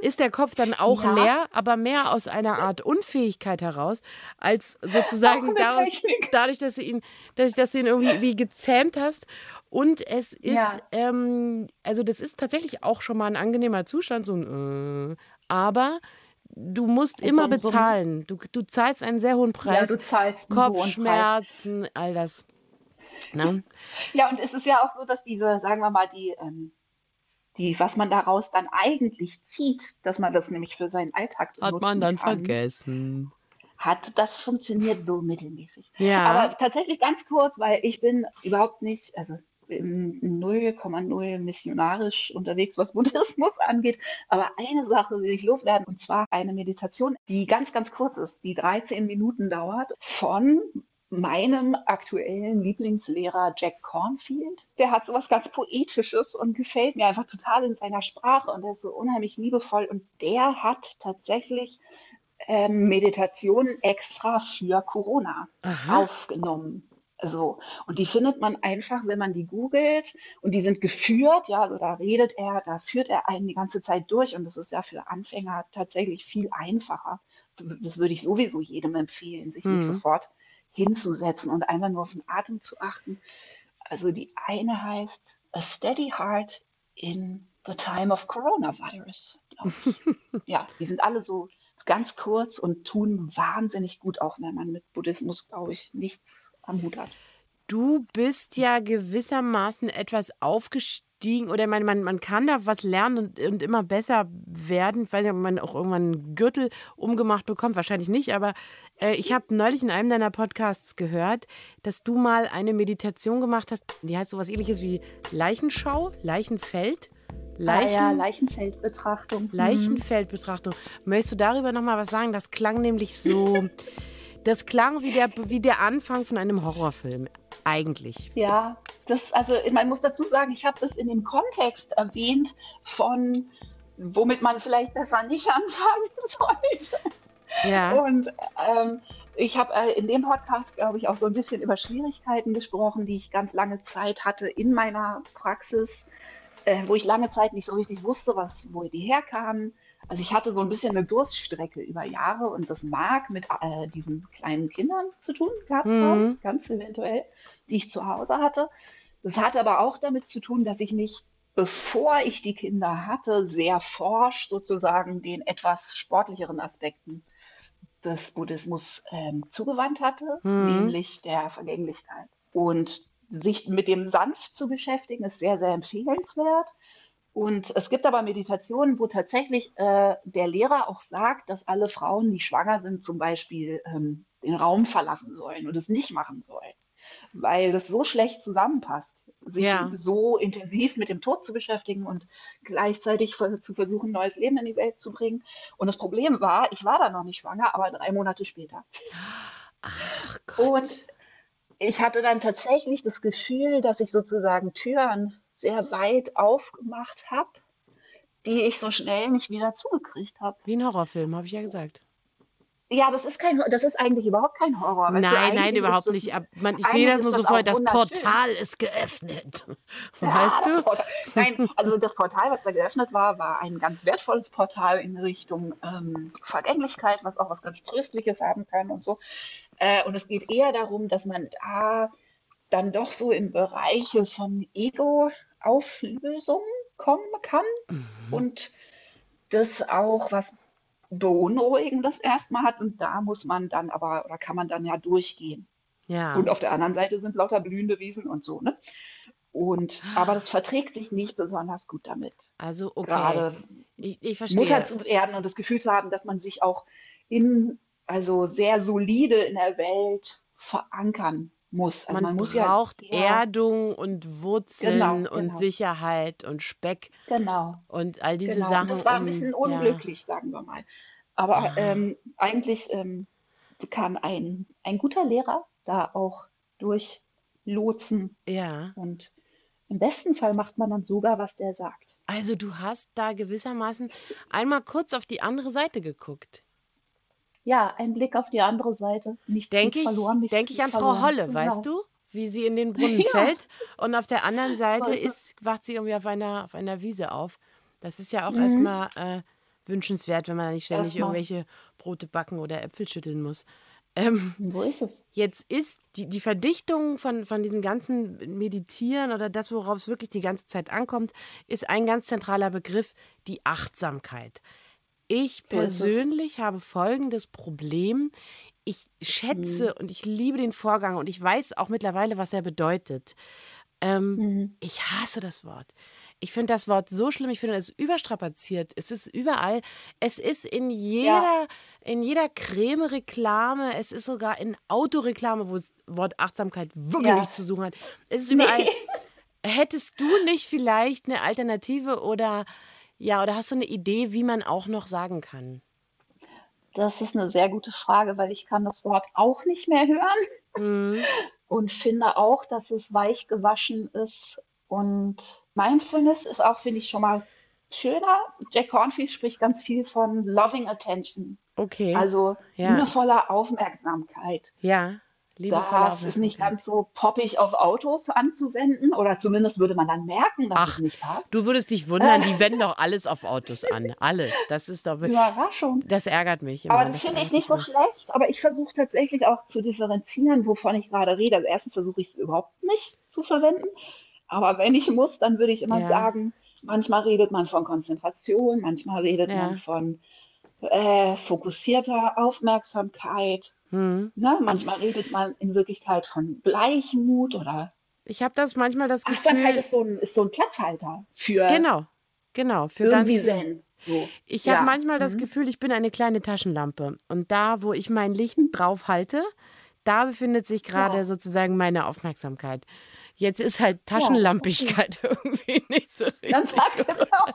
ist der Kopf dann auch ja. leer, aber mehr aus einer Art Unfähigkeit heraus, als sozusagen daraus, dadurch, dass du ihn, dadurch, dass du ihn irgendwie wie gezähmt hast Und es ist, Ja. ähm, also das ist tatsächlich auch schon mal ein angenehmer Zustand, so ein, äh, aber du musst Und immer so bezahlen. Du, du zahlst einen sehr hohen Ja, Preis. du zahlst hohen Preis. Kopfschmerzen, all das. Ne? Ja, und es ist ja auch so, dass diese, sagen wir mal, die, ähm, die, was man daraus dann eigentlich zieht, dass man das nämlich für seinen Alltag Hat man dann kann, vergessen. hat, das funktioniert so mittelmäßig. Ja. Aber tatsächlich ganz kurz, weil ich bin überhaupt nicht, also 0,0 missionarisch unterwegs, was Buddhismus angeht. Aber eine Sache will ich loswerden, und zwar eine Meditation, die ganz, ganz kurz ist, die 13 Minuten dauert, von meinem aktuellen Lieblingslehrer Jack Cornfield. Der hat sowas ganz Poetisches und gefällt mir einfach total in seiner Sprache und der ist so unheimlich liebevoll und der hat tatsächlich ähm, Meditationen extra für Corona Aha. aufgenommen. So. Und die findet man einfach, wenn man die googelt. Und die sind geführt, ja, also da redet er, da führt er einen die ganze Zeit durch. Und das ist ja für Anfänger tatsächlich viel einfacher. Das würde ich sowieso jedem empfehlen, sich Mhm. nicht sofort hinzusetzen und einfach nur auf den Atem zu achten. Also die eine heißt A Steady Heart in the Time of Coronavirus. ja, die sind alle so ganz kurz und tun wahnsinnig gut, auch wenn man mit Buddhismus, glaube ich, nichts am Hut hat. Du bist ja gewissermaßen etwas aufgestiegen oder man, man, man kann da was lernen und, und immer besser werden. Ich weiß nicht, ob man auch irgendwann einen Gürtel umgemacht bekommt, wahrscheinlich nicht, aber äh, ich habe neulich in einem deiner Podcasts gehört, dass du mal eine Meditation gemacht hast, die heißt sowas ähnliches wie Leichenschau, Leichenfeld. Leichen, Ah ja, Leichenfeldbetrachtung. Mhm. Leichenfeldbetrachtung. Möchtest du darüber nochmal was sagen? Das klang nämlich so, das klang wie der, wie der Anfang von einem Horrorfilm. Eigentlich. Ja, das, also man muss dazu sagen, ich habe das in dem Kontext erwähnt von, womit man vielleicht besser nicht anfangen sollte. Ja. Und ähm, ich habe äh, in dem Podcast, glaube ich, auch so ein bisschen über Schwierigkeiten gesprochen, die ich ganz lange Zeit hatte in meiner Praxis, äh, wo ich lange Zeit nicht so richtig wusste, was, wo die herkamen. Also ich hatte so ein bisschen eine Durststrecke über Jahre und das mag mit äh, diesen kleinen Kindern zu tun gehabt Mhm. haben, ganz eventuell, die ich zu Hause hatte. Das hat aber auch damit zu tun, dass ich mich, bevor ich die Kinder hatte, sehr forsch sozusagen den etwas sportlicheren Aspekten des Buddhismus ähm, zugewandt hatte, Mhm. nämlich der Vergänglichkeit. Und sich mit dem sanft zu beschäftigen, ist sehr, sehr empfehlenswert. Und es gibt aber Meditationen, wo tatsächlich äh, der Lehrer auch sagt, dass alle Frauen, die schwanger sind, zum Beispiel ähm, den Raum verlassen sollen und es nicht machen sollen, weil das so schlecht zusammenpasst, sich Ja. so intensiv mit dem Tod zu beschäftigen und gleichzeitig zu versuchen, neues Leben in die Welt zu bringen. Und das Problem war, ich war da noch nicht schwanger, aber drei Monate später. Ach Gott. Und ich hatte dann tatsächlich das Gefühl, dass ich sozusagen Türen sehr weit aufgemacht habe, die ich so schnell nicht wieder zugekriegt habe. Wie ein Horrorfilm, habe ich ja gesagt. Ja, das ist kein, das ist eigentlich überhaupt kein Horror. weißt du, nein, nein, überhaupt das- nicht. Man, ich sehe das nur so vor, das. Portal ist geöffnet. Ja, Weißt das du? Portal. Nein, also das Portal, was da geöffnet war, war ein ganz wertvolles Portal in Richtung ähm, Vergänglichkeit, was auch was ganz Tröstliches haben kann und so. Äh, und es geht eher darum, dass man da dann doch so in Bereiche von Ego-Auflösung kommen kann Mhm. und das auch was Beunruhigendes erstmal hat. Und da muss man dann aber, oder kann man dann ja durchgehen. Ja. Und auf der anderen Seite sind lauter blühende Wiesen und so, ne? Und, aber das verträgt sich nicht besonders gut damit. Also, okay. Gerade Ich, ich verstehe. Mutter zu werden und das Gefühl zu haben, dass man sich auch in, also sehr solide in der Welt verankern muss. Also man, muss braucht ja, ja, Erdung und Wurzeln Genau, und genau. Sicherheit und Speck genau. und all diese Genau, Sachen. das war ein um- bisschen ja. unglücklich, sagen wir mal. Aber Ah. ähm, eigentlich ähm, kann ein, ein guter Lehrer da auch durchlotsen. Ja. Und im besten Fall macht man dann sogar, was der sagt. Also du hast da gewissermaßen einmal kurz auf die andere Seite geguckt. Ja, ein Blick auf die andere Seite. Nichts Denke geht ich, verloren, nichts denk ich an Frau verloren. Holle, Genau. weißt du? Wie sie in den Brunnen Ja. fällt. Und auf der anderen Seite ist, wacht sie irgendwie auf einer, auf einer Wiese auf. Das ist ja auch Mhm. erstmal äh, wünschenswert, wenn man nicht ständig Erstmal. irgendwelche Brote backen oder Äpfel schütteln muss. Ähm, So ist es. Jetzt ist die, die Verdichtung von, von diesem ganzen Meditieren oder das, worauf es wirklich die ganze Zeit ankommt, ist ein ganz zentraler Begriff, die Achtsamkeit. Ich persönlich habe folgendes Problem. Ich schätze und ich liebe den Vorgang und ich weiß auch mittlerweile, was er bedeutet. Ähm, Mhm. ich hasse das Wort. Ich finde das Wort so schlimm. Ich finde es überstrapaziert. Es ist überall. Es ist in jeder, in jeder Creme-Reklame. Es ist sogar in Autoreklame, wo das Wort Achtsamkeit wirklich Ja. nichts zu suchen hat. Es ist überall. Hättest du nicht vielleicht eine Alternative oder ja, oder hast du eine Idee, wie man auch noch sagen kann? Das ist eine sehr gute Frage, weil ich kann das Wort auch nicht mehr hören Mhm. und finde auch, dass es weich gewaschen ist. Und Mindfulness ist auch, finde ich, schon mal schöner. Jack Cornfield spricht ganz viel von loving attention, Okay. also Ja. liebevoller Aufmerksamkeit. ja, liebevoller Das ist nicht ganz so poppig auf Autos anzuwenden oder zumindest würde man dann merken, dass Ach, es nicht passt. Du würdest dich wundern, die wenden doch alles auf Autos an. Alles. Das ist doch wirklich. Überraschung. Das ärgert mich. Aber das finde ich nicht so schlecht. Aber ich versuche tatsächlich auch zu differenzieren, wovon ich gerade rede. Also erstens versuche ich es überhaupt nicht zu verwenden. Aber wenn ich muss, dann würde ich immer Ja. sagen, manchmal redet man von Konzentration, manchmal redet Ja. man von äh, fokussierter Aufmerksamkeit. Hm. Ne? Manchmal redet man in Wirklichkeit von Gleichmut oder Ich habe das manchmal das Achtsamkeit Gefühl. ist so ein, ist so ein Platzhalter für Genau, genau. Für ganz irgendwie viel. Zen. So. Ich habe Ja. manchmal das Mhm. Gefühl, ich bin eine kleine Taschenlampe. Und da, wo ich mein Licht drauf halte, da befindet sich gerade Ja. sozusagen meine Aufmerksamkeit. Jetzt ist halt Taschenlampigkeit irgendwie nicht so Ganz richtig. genau.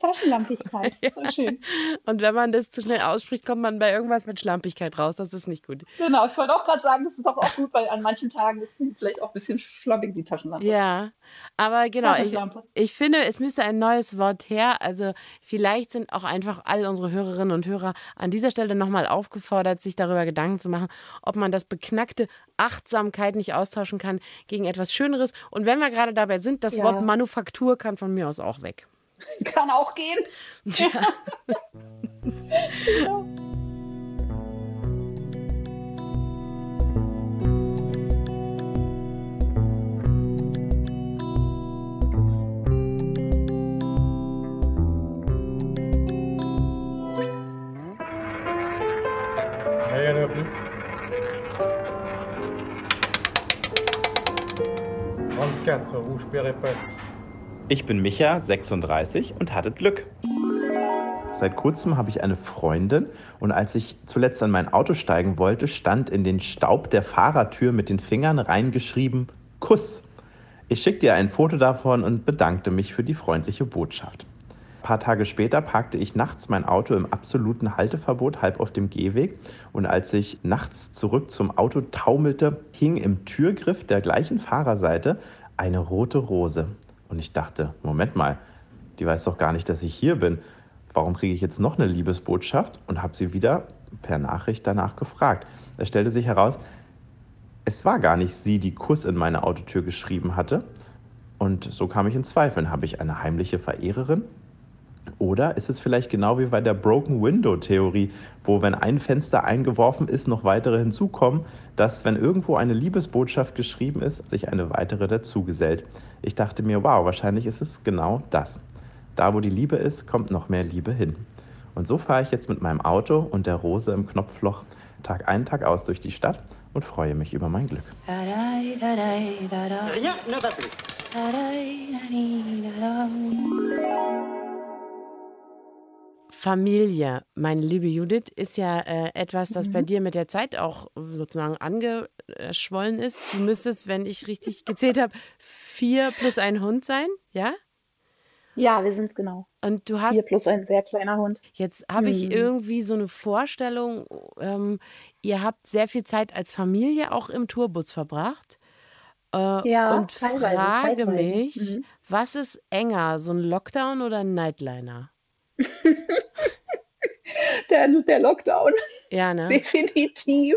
Taschenlampigkeit. So schön. Und wenn man das zu schnell ausspricht, kommt man bei irgendwas mit Schlampigkeit raus. Das ist nicht gut. Genau, ich wollte auch gerade sagen, das ist doch auch gut, weil an manchen Tagen ist sie vielleicht auch ein bisschen schlampig, die Taschenlampe. Ja, aber genau, ich, ich finde, es müsste ein neues Wort her. Also vielleicht sind auch einfach all unsere Hörerinnen und Hörer an dieser Stelle nochmal aufgefordert, sich darüber Gedanken zu machen, ob man das beknackte Achtsamkeit nicht austauschen kann gegen etwas Schöneres. Und wenn wir gerade dabei sind, das Ja. Wort Manufaktur kann von mir aus auch weg. Kann auch gehen. Ja. 34, Rouge Pérépasse. Ich bin Micha, 36 und hatte Glück. Seit kurzem habe ich eine Freundin und als ich zuletzt an mein Auto steigen wollte, stand in den Staub der Fahrertür mit den Fingern reingeschrieben Kuss. Ich schickte ihr ein Foto davon und bedankte mich für die freundliche Botschaft. Ein paar Tage später parkte ich nachts mein Auto im absoluten Halteverbot halb auf dem Gehweg und als ich nachts zurück zum Auto taumelte, hing im Türgriff der gleichen Fahrerseite eine rote Rose. Und ich dachte, Moment mal, die weiß doch gar nicht, dass ich hier bin. Warum kriege ich jetzt noch eine Liebesbotschaft? Und habe sie wieder per Nachricht danach gefragt. Es stellte sich heraus, es war gar nicht sie, die Kuss in meine Autotür geschrieben hatte. Und so kam ich in Zweifeln. Habe ich eine heimliche Verehrerin? Oder ist es vielleicht genau wie bei der Broken Window Theorie, wo wenn ein Fenster eingeworfen ist, noch weitere hinzukommen, dass wenn irgendwo eine Liebesbotschaft geschrieben ist, sich eine weitere dazugesellt. Ich dachte mir, wow, wahrscheinlich ist es genau das. Da, wo die Liebe ist, kommt noch mehr Liebe hin. Und so fahre ich jetzt mit meinem Auto und der Rose im Knopfloch Tag ein, Tag aus durch die Stadt und freue mich über mein Glück. Va plus. Familie, meine liebe Judith, ist ja äh, etwas, das bei dir mit der Zeit auch sozusagen angeschwollen ist. Du müsstest, wenn ich richtig gezählt habe, vier plus ein Hund sein, ja? Ja, wir sind genau. Und du Vier hast, plus ein sehr kleiner Hund. jetzt habe ich Mhm. irgendwie so eine Vorstellung, ähm, ihr habt sehr viel Zeit als Familie auch im Tourbus verbracht. Äh, Ja, und teilweise, frage zeitweise. mich, Mhm. was ist enger, so ein Lockdown oder ein Nightliner? Der, der Lockdown, Ja, ne? definitiv.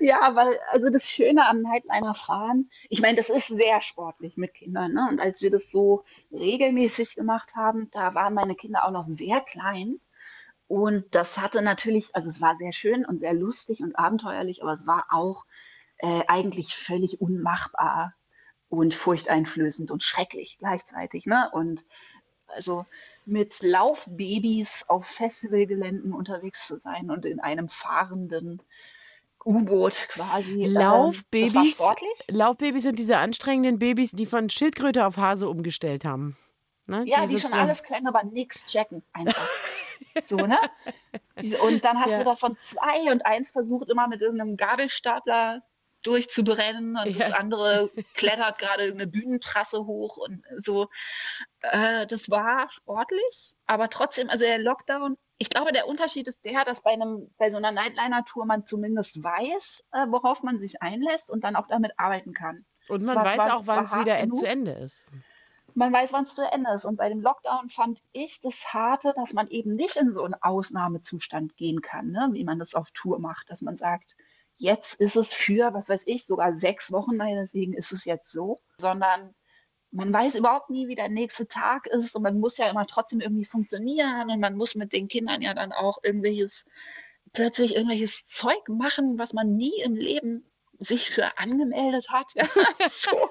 Ja, weil, also das Schöne am Nightliner fahren, ich meine, das ist sehr sportlich mit Kindern, ne? Und als wir das so regelmäßig gemacht haben, da waren meine Kinder auch noch sehr klein. Und das hatte natürlich, also es war sehr schön und sehr lustig und abenteuerlich, aber es war auch äh, eigentlich völlig unmachbar und furchteinflößend und schrecklich gleichzeitig. Ne? Und also mit Laufbabys auf Festivalgeländen unterwegs zu sein und in einem fahrenden U-Boot quasi. ähm, war Laufbabys, sportlich. Laufbabys sind diese anstrengenden Babys, die von Schildkröte auf Hase umgestellt haben. Ne? Ja, die schon sozusagen- alles können, aber nichts checken. Einfach. so, ne? Und dann hast Ja. du davon zwei und eins versucht immer mit irgendeinem Gabelstapler durchzubrennen und das Ja. andere klettert gerade irgendeine Bühnentrasse hoch und so. Äh, das war sportlich, aber trotzdem, also der Lockdown, ich glaube, der Unterschied ist der, dass bei einem, bei so einer Nightliner-Tour man zumindest weiß, äh, worauf man sich einlässt und dann auch damit arbeiten kann. Und man zwar- weiß zwar- auch, wann es wieder en- zu genug. Ende ist. man weiß, wann es zu Ende ist. Und bei dem Lockdown fand ich das Harte, dass man eben nicht in so einen Ausnahmezustand gehen kann, ne? wie man das auf Tour macht, dass man sagt, jetzt ist es für, was weiß ich, sogar sechs Wochen, meinetwegen ist es jetzt so, sondern man weiß überhaupt nie, wie der nächste Tag ist und man muss ja immer trotzdem irgendwie funktionieren und man muss mit den Kindern ja dann auch irgendwelches, plötzlich irgendwelches Zeug machen, was man nie im Leben sich für angemeldet hat. Ja, so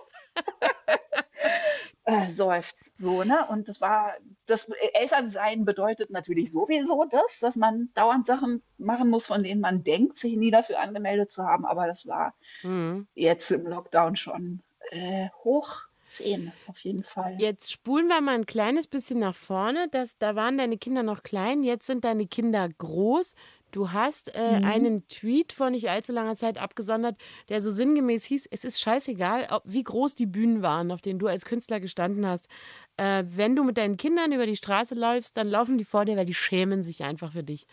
äh, seufzt. So, ne? Und das war, das Elternsein bedeutet natürlich sowieso das, dass man dauernd Sachen machen muss, von denen man denkt, sich nie dafür angemeldet zu haben. Aber das war Mhm. jetzt im Lockdown schon äh, hoch 10, auf jeden Fall. Jetzt spulen wir mal ein kleines bisschen nach vorne. Das, da waren deine Kinder noch klein, jetzt sind deine Kinder groß. Du hast äh, Mhm. einen Tweet vor nicht allzu langer Zeit abgesondert, der so sinngemäß hieß, es ist scheißegal, ob, wie groß die Bühnen waren, auf denen du als Künstler gestanden hast. Äh, wenn du mit deinen Kindern über die Straße läufst, dann laufen die vor dir, weil die schämen sich einfach für dich.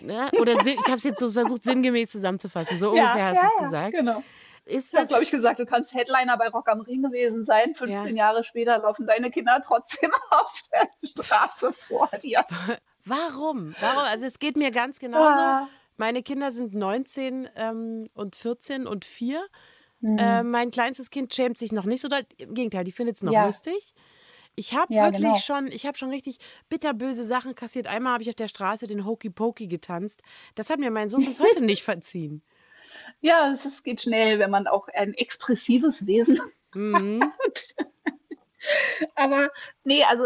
Ne? Oder ich habe es jetzt so versucht, sinngemäß zusammenzufassen. So ungefähr hast du es gesagt. Genau. Ist Ich habe, das, glaube ich, gesagt, du kannst Headliner bei Rock am Ring gewesen sein. 15 Jahre später laufen deine Kinder trotzdem auf der Straße vor dir. Warum? Warum? Also es geht mir ganz genauso. Ah. Meine Kinder sind 19 ähm, und 14 und 4. Mhm. Äh, mein kleinstes Kind schämt sich noch nicht so doll. Im Gegenteil, die findet es noch Ja. lustig. Ich habe Ja, wirklich genau. schon, ich habe schon richtig bitterböse Sachen kassiert. Einmal habe ich auf der Straße den Hokey Pokey getanzt. Das hat mir mein Sohn bis heute nicht verziehen. Ja, es geht schnell, wenn man auch ein expressives Wesen Mhm. hat. Aber nee, also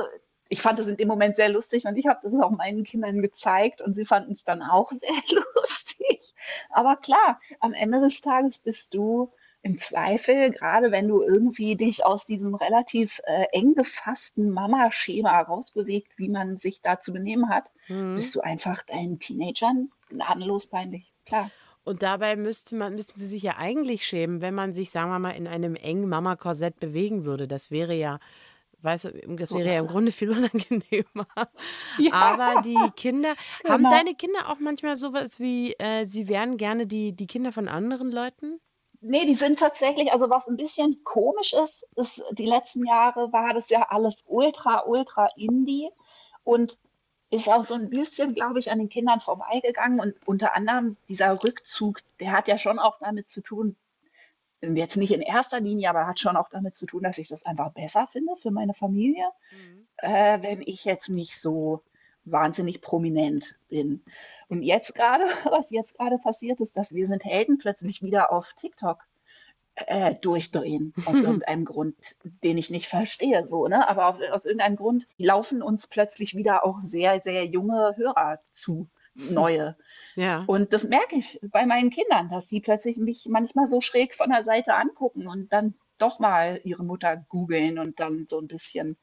ich fand das in dem Moment sehr lustig und ich habe das auch meinen Kindern gezeigt und sie fanden es dann auch sehr lustig. Aber klar, am Ende des Tages bist du im Zweifel, gerade wenn du irgendwie dich aus diesem relativ äh, eng gefassten Mama-Schema rausbewegt, wie man sich da zu benehmen hat, Mhm. bist du einfach deinen Teenagern gnadenlos peinlich. Klar. Und dabei müsste man, müssten sie sich ja eigentlich schämen, wenn man sich, sagen wir mal, in einem engen Mama-Korsett bewegen würde. Das wäre ja, weißt du, das wäre ja im. Grunde viel unangenehmer. Ja, Aber die Kinder, haben Genau. deine Kinder auch manchmal sowas wie, äh, sie wären gerne die, die Kinder von anderen Leuten? Nee, die sind tatsächlich, also was ein bisschen komisch ist, ist, die letzten Jahre war das ja alles ultra, ultra Indie und ist auch so ein bisschen, glaube ich, an den Kindern vorbeigegangen. Und unter anderem dieser Rückzug, der hat ja schon auch damit zu tun, jetzt nicht in erster Linie, aber hat schon auch damit zu tun, dass ich das einfach besser finde für meine Familie, äh, wenn ich jetzt nicht so wahnsinnig prominent bin. Und jetzt gerade, was jetzt gerade passiert ist, dass wir sind Helden plötzlich wieder auf TikTok äh, durchdrehen, aus irgendeinem Grund, den ich nicht verstehe, so, ne? Aber auf, aus irgendeinem Grund laufen uns plötzlich wieder auch sehr, sehr junge Hörer zu, neue. Ja. Und das merke ich bei meinen Kindern, dass sie plötzlich mich manchmal so schräg von der Seite angucken und dann doch mal ihre Mutter googeln und dann so ein bisschen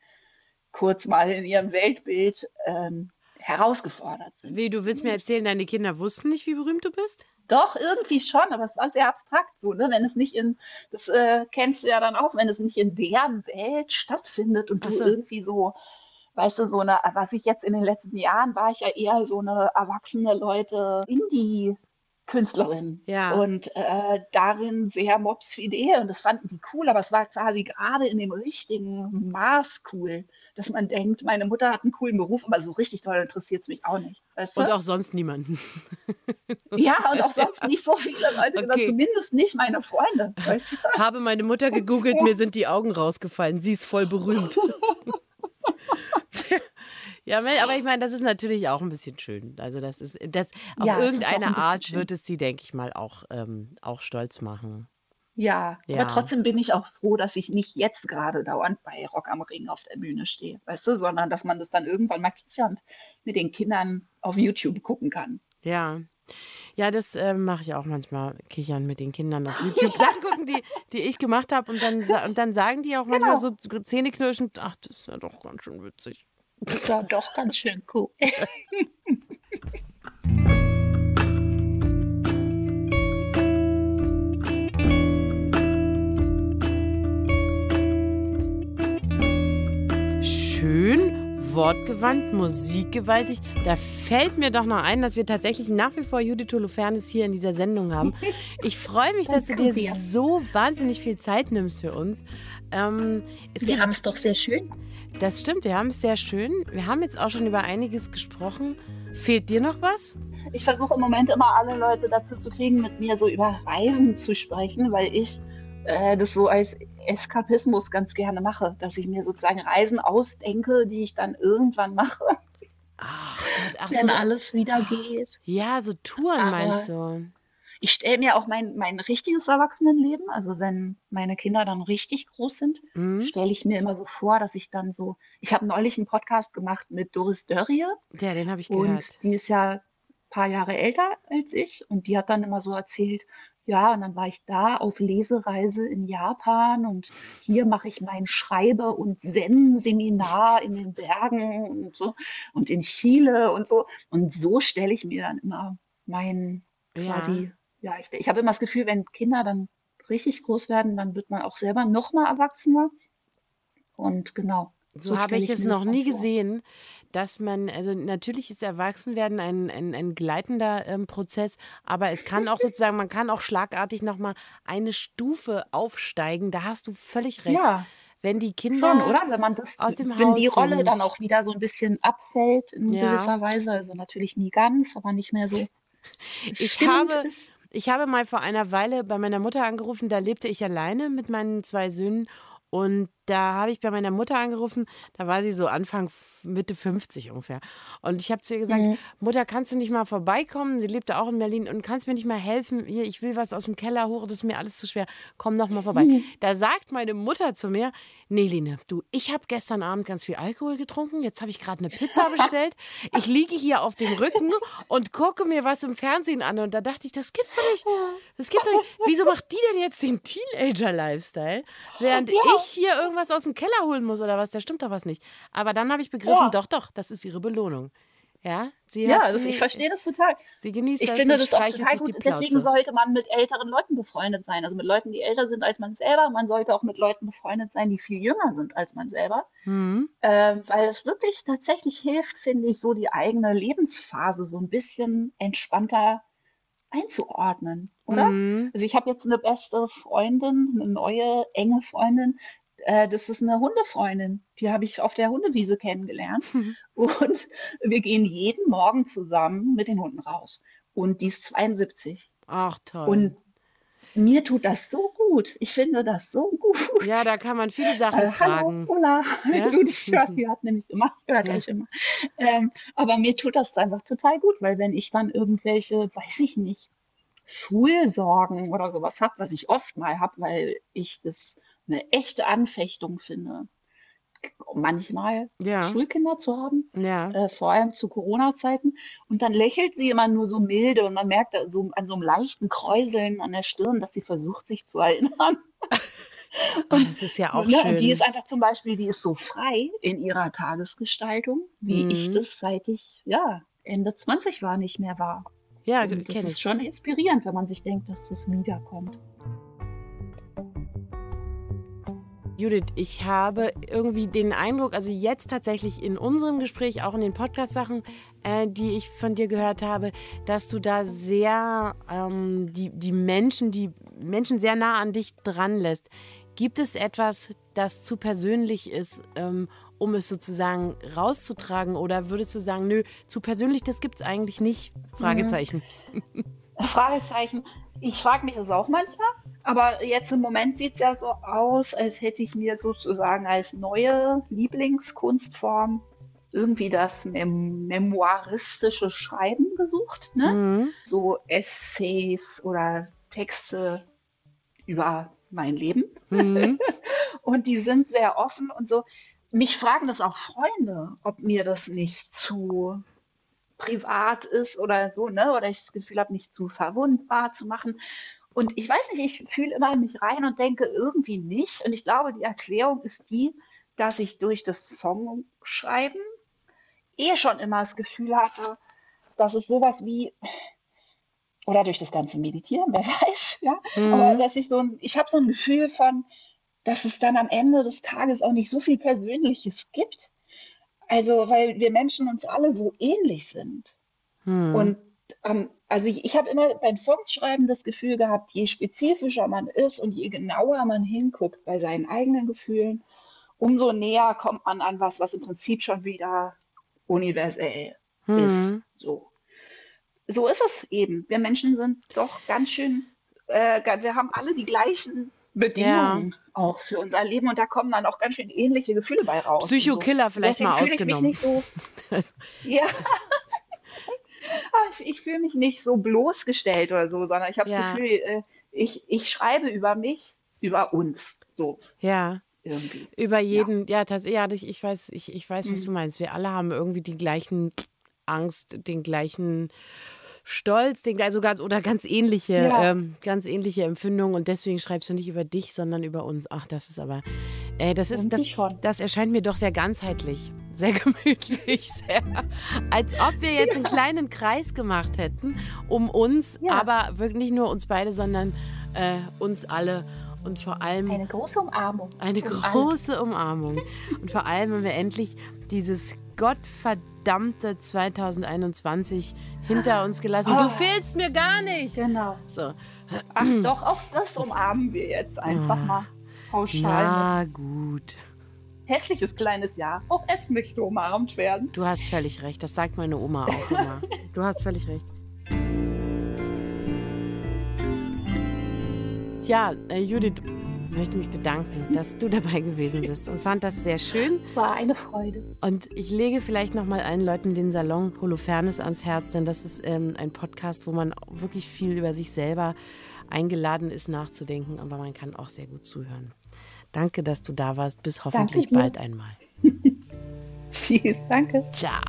kurz mal in ihrem Weltbild ähm, herausgefordert sind. Wie, du willst mir erzählen, deine Kinder wussten nicht, wie berühmt du bist? Doch, irgendwie schon, aber es war sehr abstrakt so, ne? Wenn es nicht in, das äh, kennst du ja dann auch, wenn es nicht in deren Welt stattfindet und du Ach so. irgendwie so, weißt du, so eine, was ich jetzt in den letzten Jahren war ich ja eher so eine erwachsene Leute, Indie-Künstlerin. Ja. Und äh, darin sehr mobsfidel und das fanden die cool, aber es war quasi gerade in dem richtigen Maß cool, dass man denkt, meine Mutter hat einen coolen Beruf, aber so richtig toll interessiert es mich auch nicht. Weißt du? Und auch sonst niemanden. Ja, und auch sonst nicht so viele Leute, oder Okay. zumindest nicht meine Freunde. Weißt du? Habe meine Mutter gegoogelt, mir sind die Augen rausgefallen. Sie ist voll berühmt. Ja, aber ich meine, das ist natürlich auch ein bisschen schön. Also das ist, das auf Ja, irgendeine Art schön. wird es sie, denke ich mal, auch, ähm, auch stolz machen. Ja, Ja. aber trotzdem bin ich auch froh, dass ich nicht jetzt gerade dauernd bei Rock am Ring auf der Bühne stehe, weißt du, sondern dass man das dann irgendwann mal kichernd mit den Kindern auf YouTube gucken kann. Ja. Ja, das äh, mache ich auch manchmal, kichern mit den Kindern auf YouTube. Sachen gucken, die, die ich gemacht habe und dann, und dann sagen die auch manchmal Genau. so zähneknirschend, ach, das ist ja doch ganz schön witzig. Das ist ja doch ganz schön cool. Schön, wortgewandt, musikgewaltig. Da fällt mir doch noch ein, dass wir tatsächlich nach wie vor Judith Holofernes hier in dieser Sendung haben. Ich freue mich, dass du dir so wahnsinnig viel Zeit nimmst für uns. Ähm, Wir haben es doch sehr schön. Das stimmt, wir haben es sehr schön. Wir haben jetzt auch schon über einiges gesprochen. Fehlt dir noch was? Ich versuche im Moment immer alle Leute dazu zu kriegen, mit mir so über Reisen zu sprechen, weil ich äh, das so als Eskapismus ganz gerne mache, dass ich mir sozusagen Reisen ausdenke, die ich dann irgendwann mache, Ach Gott, ach so. wenn alles wieder geht. Ja, so Touren Aber- meinst du? Ich stelle mir auch mein, mein richtiges Erwachsenenleben, also wenn meine Kinder dann richtig groß sind, Mhm. stelle ich mir immer so vor, dass ich dann so, ich habe neulich einen Podcast gemacht mit Doris Dörrie Ja, den habe ich und gehört. die ist ja ein paar Jahre älter als ich und die hat dann immer so erzählt, ja, und dann war ich da auf Lesereise in Japan und hier mache ich mein Schreibe- und Zen-Seminar in den Bergen und so und in Chile und so. Und so stelle ich mir dann immer mein Ja. quasi, ja, ich, ich habe immer das Gefühl, wenn Kinder dann richtig groß werden, dann wird man auch selber noch mal erwachsener. Und genau. So habe stell ich es noch nie vor. gesehen, dass man, also natürlich ist Erwachsenwerden ein, ein, ein gleitender ähm, Prozess, aber es kann auch sozusagen, man kann auch schlagartig nochmal eine Stufe aufsteigen. Da hast du völlig recht. Ja, Wenn die Kinder. schon, oder? Wenn man das, aus dem wenn die Haus Rolle sind. dann auch wieder so ein bisschen abfällt in Ja. gewisser Weise, also natürlich nie ganz, aber nicht mehr so Ich habe- ist. Ich habe mal vor einer Weile bei meiner Mutter angerufen, da lebte ich alleine mit meinen zwei Söhnen und da habe ich bei meiner Mutter angerufen, da war sie so Anfang, Mitte 50 ungefähr. Und ich habe zu ihr gesagt, Mhm. Mutter, kannst du nicht mal vorbeikommen? Sie lebte auch in Berlin und kannst mir nicht mal helfen? Hier, ich will was aus dem Keller hoch, das ist mir alles zu schwer. Komm doch mal vorbei. Mhm. Da sagt meine Mutter zu mir, nee, Line, du, ich habe gestern Abend ganz viel Alkohol getrunken, jetzt habe ich gerade eine Pizza bestellt. Ich liege hier auf dem Rücken und gucke mir was im Fernsehen an. Und da dachte ich, das gibt's doch nicht. Das gibt's doch nicht. Wieso macht die denn jetzt den Teenager-Lifestyle, während Ja. ich hier irgendwas aus dem Keller holen muss oder was? Da stimmt doch was nicht. Aber dann habe ich begriffen, Ja. doch, doch, das ist ihre Belohnung. Ja, sie Ja, hat also sie, ich verstehe das total. Sie genießt Ich das finde das auch total gut. Deswegen sollte man mit älteren Leuten befreundet sein. Also mit Leuten, die älter sind als man selber. Man sollte auch mit Leuten befreundet sein, die viel jünger sind als man selber. hm? Ähm, weil es wirklich tatsächlich hilft, finde ich, so die eigene Lebensphase so ein bisschen entspannter einzuordnen, oder? Mhm. Also ich habe jetzt eine beste Freundin, eine neue enge Freundin. Äh, das ist eine Hundefreundin. Die habe ich auf der Hundewiese kennengelernt. Mhm. Und wir gehen jeden Morgen zusammen mit den Hunden raus. Und die ist 72. Ach, toll. Und mir tut das so gut. Ich finde das so gut. ja, da kann man viele Sachen Äh, fragen. Hallo, Ulla. Ja? Du, das hörst, sie hat nämlich immer, hört Ja. euch immer. Ähm, aber mir tut das einfach total gut, weil wenn ich dann irgendwelche, weiß ich nicht, Schulsorgen oder sowas habe, was ich oft mal habe, weil ich das eine echte Anfechtung finde, manchmal Ja, Schulkinder zu haben, ja. äh, vor allem zu Corona-Zeiten. Und dann lächelt sie immer nur so milde und man merkt so an so einem leichten Kräuseln an der Stirn, dass sie versucht, sich zu erinnern. Ach, das ist ja auch Ne, schön. Und die ist einfach zum Beispiel, die ist so frei in ihrer Tagesgestaltung, wie Mhm. ich das seit ich, ja, Ende 20 war, nicht mehr war. ja, Und das ist schon inspirierend, wenn man sich denkt, dass das wiederkommt. Judith, ich habe irgendwie den Eindruck, also jetzt tatsächlich in unserem Gespräch, auch in den Podcast-Sachen, äh, die ich von dir gehört habe, dass du da sehr ähm, die, die Menschen, die Menschen sehr nah an dich dran lässt. Gibt es etwas, das zu persönlich ist, ähm, um es sozusagen rauszutragen? Oder würdest du sagen, nö, zu persönlich, das gibt es eigentlich nicht? Fragezeichen. Fragezeichen. Ich frage mich das auch manchmal, aber jetzt im Moment sieht es ja so aus, als hätte ich mir sozusagen als neue Lieblingskunstform irgendwie das mem memoiristische Schreiben gesucht, ne? Mhm. so Essays oder Texte über mein Leben. Mhm. Und die sind sehr offen und so. Mich fragen das auch Freunde, ob mir das nicht zu privat ist oder so, ne? Oder ich das Gefühl habe, mich zu verwundbar zu machen. Und ich weiß nicht, ich fühle immer in mich rein und denke irgendwie nicht. Und ich glaube, die Erklärung ist die, dass ich durch das Songschreiben eh schon immer das Gefühl hatte, dass es sowas wie, oder durch das ganze Meditieren, wer weiß, ja, Mhm. aber dass ich so ein, ich habe so ein Gefühl von, dass es dann am Ende des Tages auch nicht so viel Persönliches gibt. Also, weil wir Menschen uns alle so ähnlich sind. Mhm. Und ähm, also ich, ich habe immer beim Songschreiben das Gefühl gehabt, je spezifischer man ist und je genauer man hinguckt bei seinen eigenen Gefühlen, umso näher kommt man an was, was im Prinzip schon wieder universell ist. Mhm. So. so ist es eben. Wir Menschen sind doch ganz schön, äh, wir haben alle die gleichen Bedingungen auch für unser Leben und da kommen dann auch ganz schön ähnliche Gefühle bei raus. und so. Psychokiller vielleicht Deswegen mal ausgenommen. nicht so, ja. Ah, ich, ich fühle mich nicht so bloßgestellt oder so, sondern ich habe Ja. das Gefühl, äh, ich, ich schreibe über mich, über uns. So Ja. irgendwie. Über jeden, ja, tatsächlich, ja, ich, ich weiß, ich, ich weiß, Mhm. was du meinst. Wir alle haben irgendwie die gleichen Angst, den gleichen Stolz, den, also ganz, oder ganz ähnliche, Ja. ähm, ganz ähnliche Empfindungen und deswegen schreibst du nicht über dich, sondern über uns. Ach, das ist aber, äh, das ist, das, das erscheint mir doch sehr ganzheitlich, sehr gemütlich, sehr, als ob wir jetzt einen kleinen Kreis gemacht hätten um uns, Ja. aber wirklich nicht nur uns beide, sondern äh, uns alle und vor allem Eine große Umarmung. eine Um alle. große Umarmung. Und vor allem haben wir endlich dieses gottverdammte 2021 hinter uns gelassen. Du Oh. fehlst mir gar nicht. Genau. So, Ach doch, auch das umarmen wir jetzt einfach Ah. mal pauschal. na gut. Hässliches kleines Jahr. Auch es möchte umarmt werden. Du hast völlig recht. Das sagt meine Oma auch immer. Du hast völlig recht. Ja, äh, Judith, ich möchte mich bedanken, dass du dabei gewesen bist und fand das sehr schön. War eine Freude. Und ich lege vielleicht noch mal allen Leuten den Salon Holofernes ans Herz, denn das ist ähm, ein Podcast, wo man wirklich viel über sich selber eingeladen ist, nachzudenken, aber man kann auch sehr gut zuhören. Danke, dass du da warst. Bis hoffentlich bald einmal. Tschüss, danke. Ciao.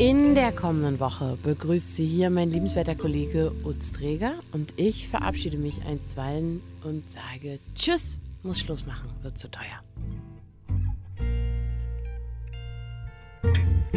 In der kommenden Woche begrüßt sie hier mein liebenswerter Kollege Utz Träger und ich verabschiede mich einstweilen und sage Tschüss, muss Schluss machen, wird zu teuer. Música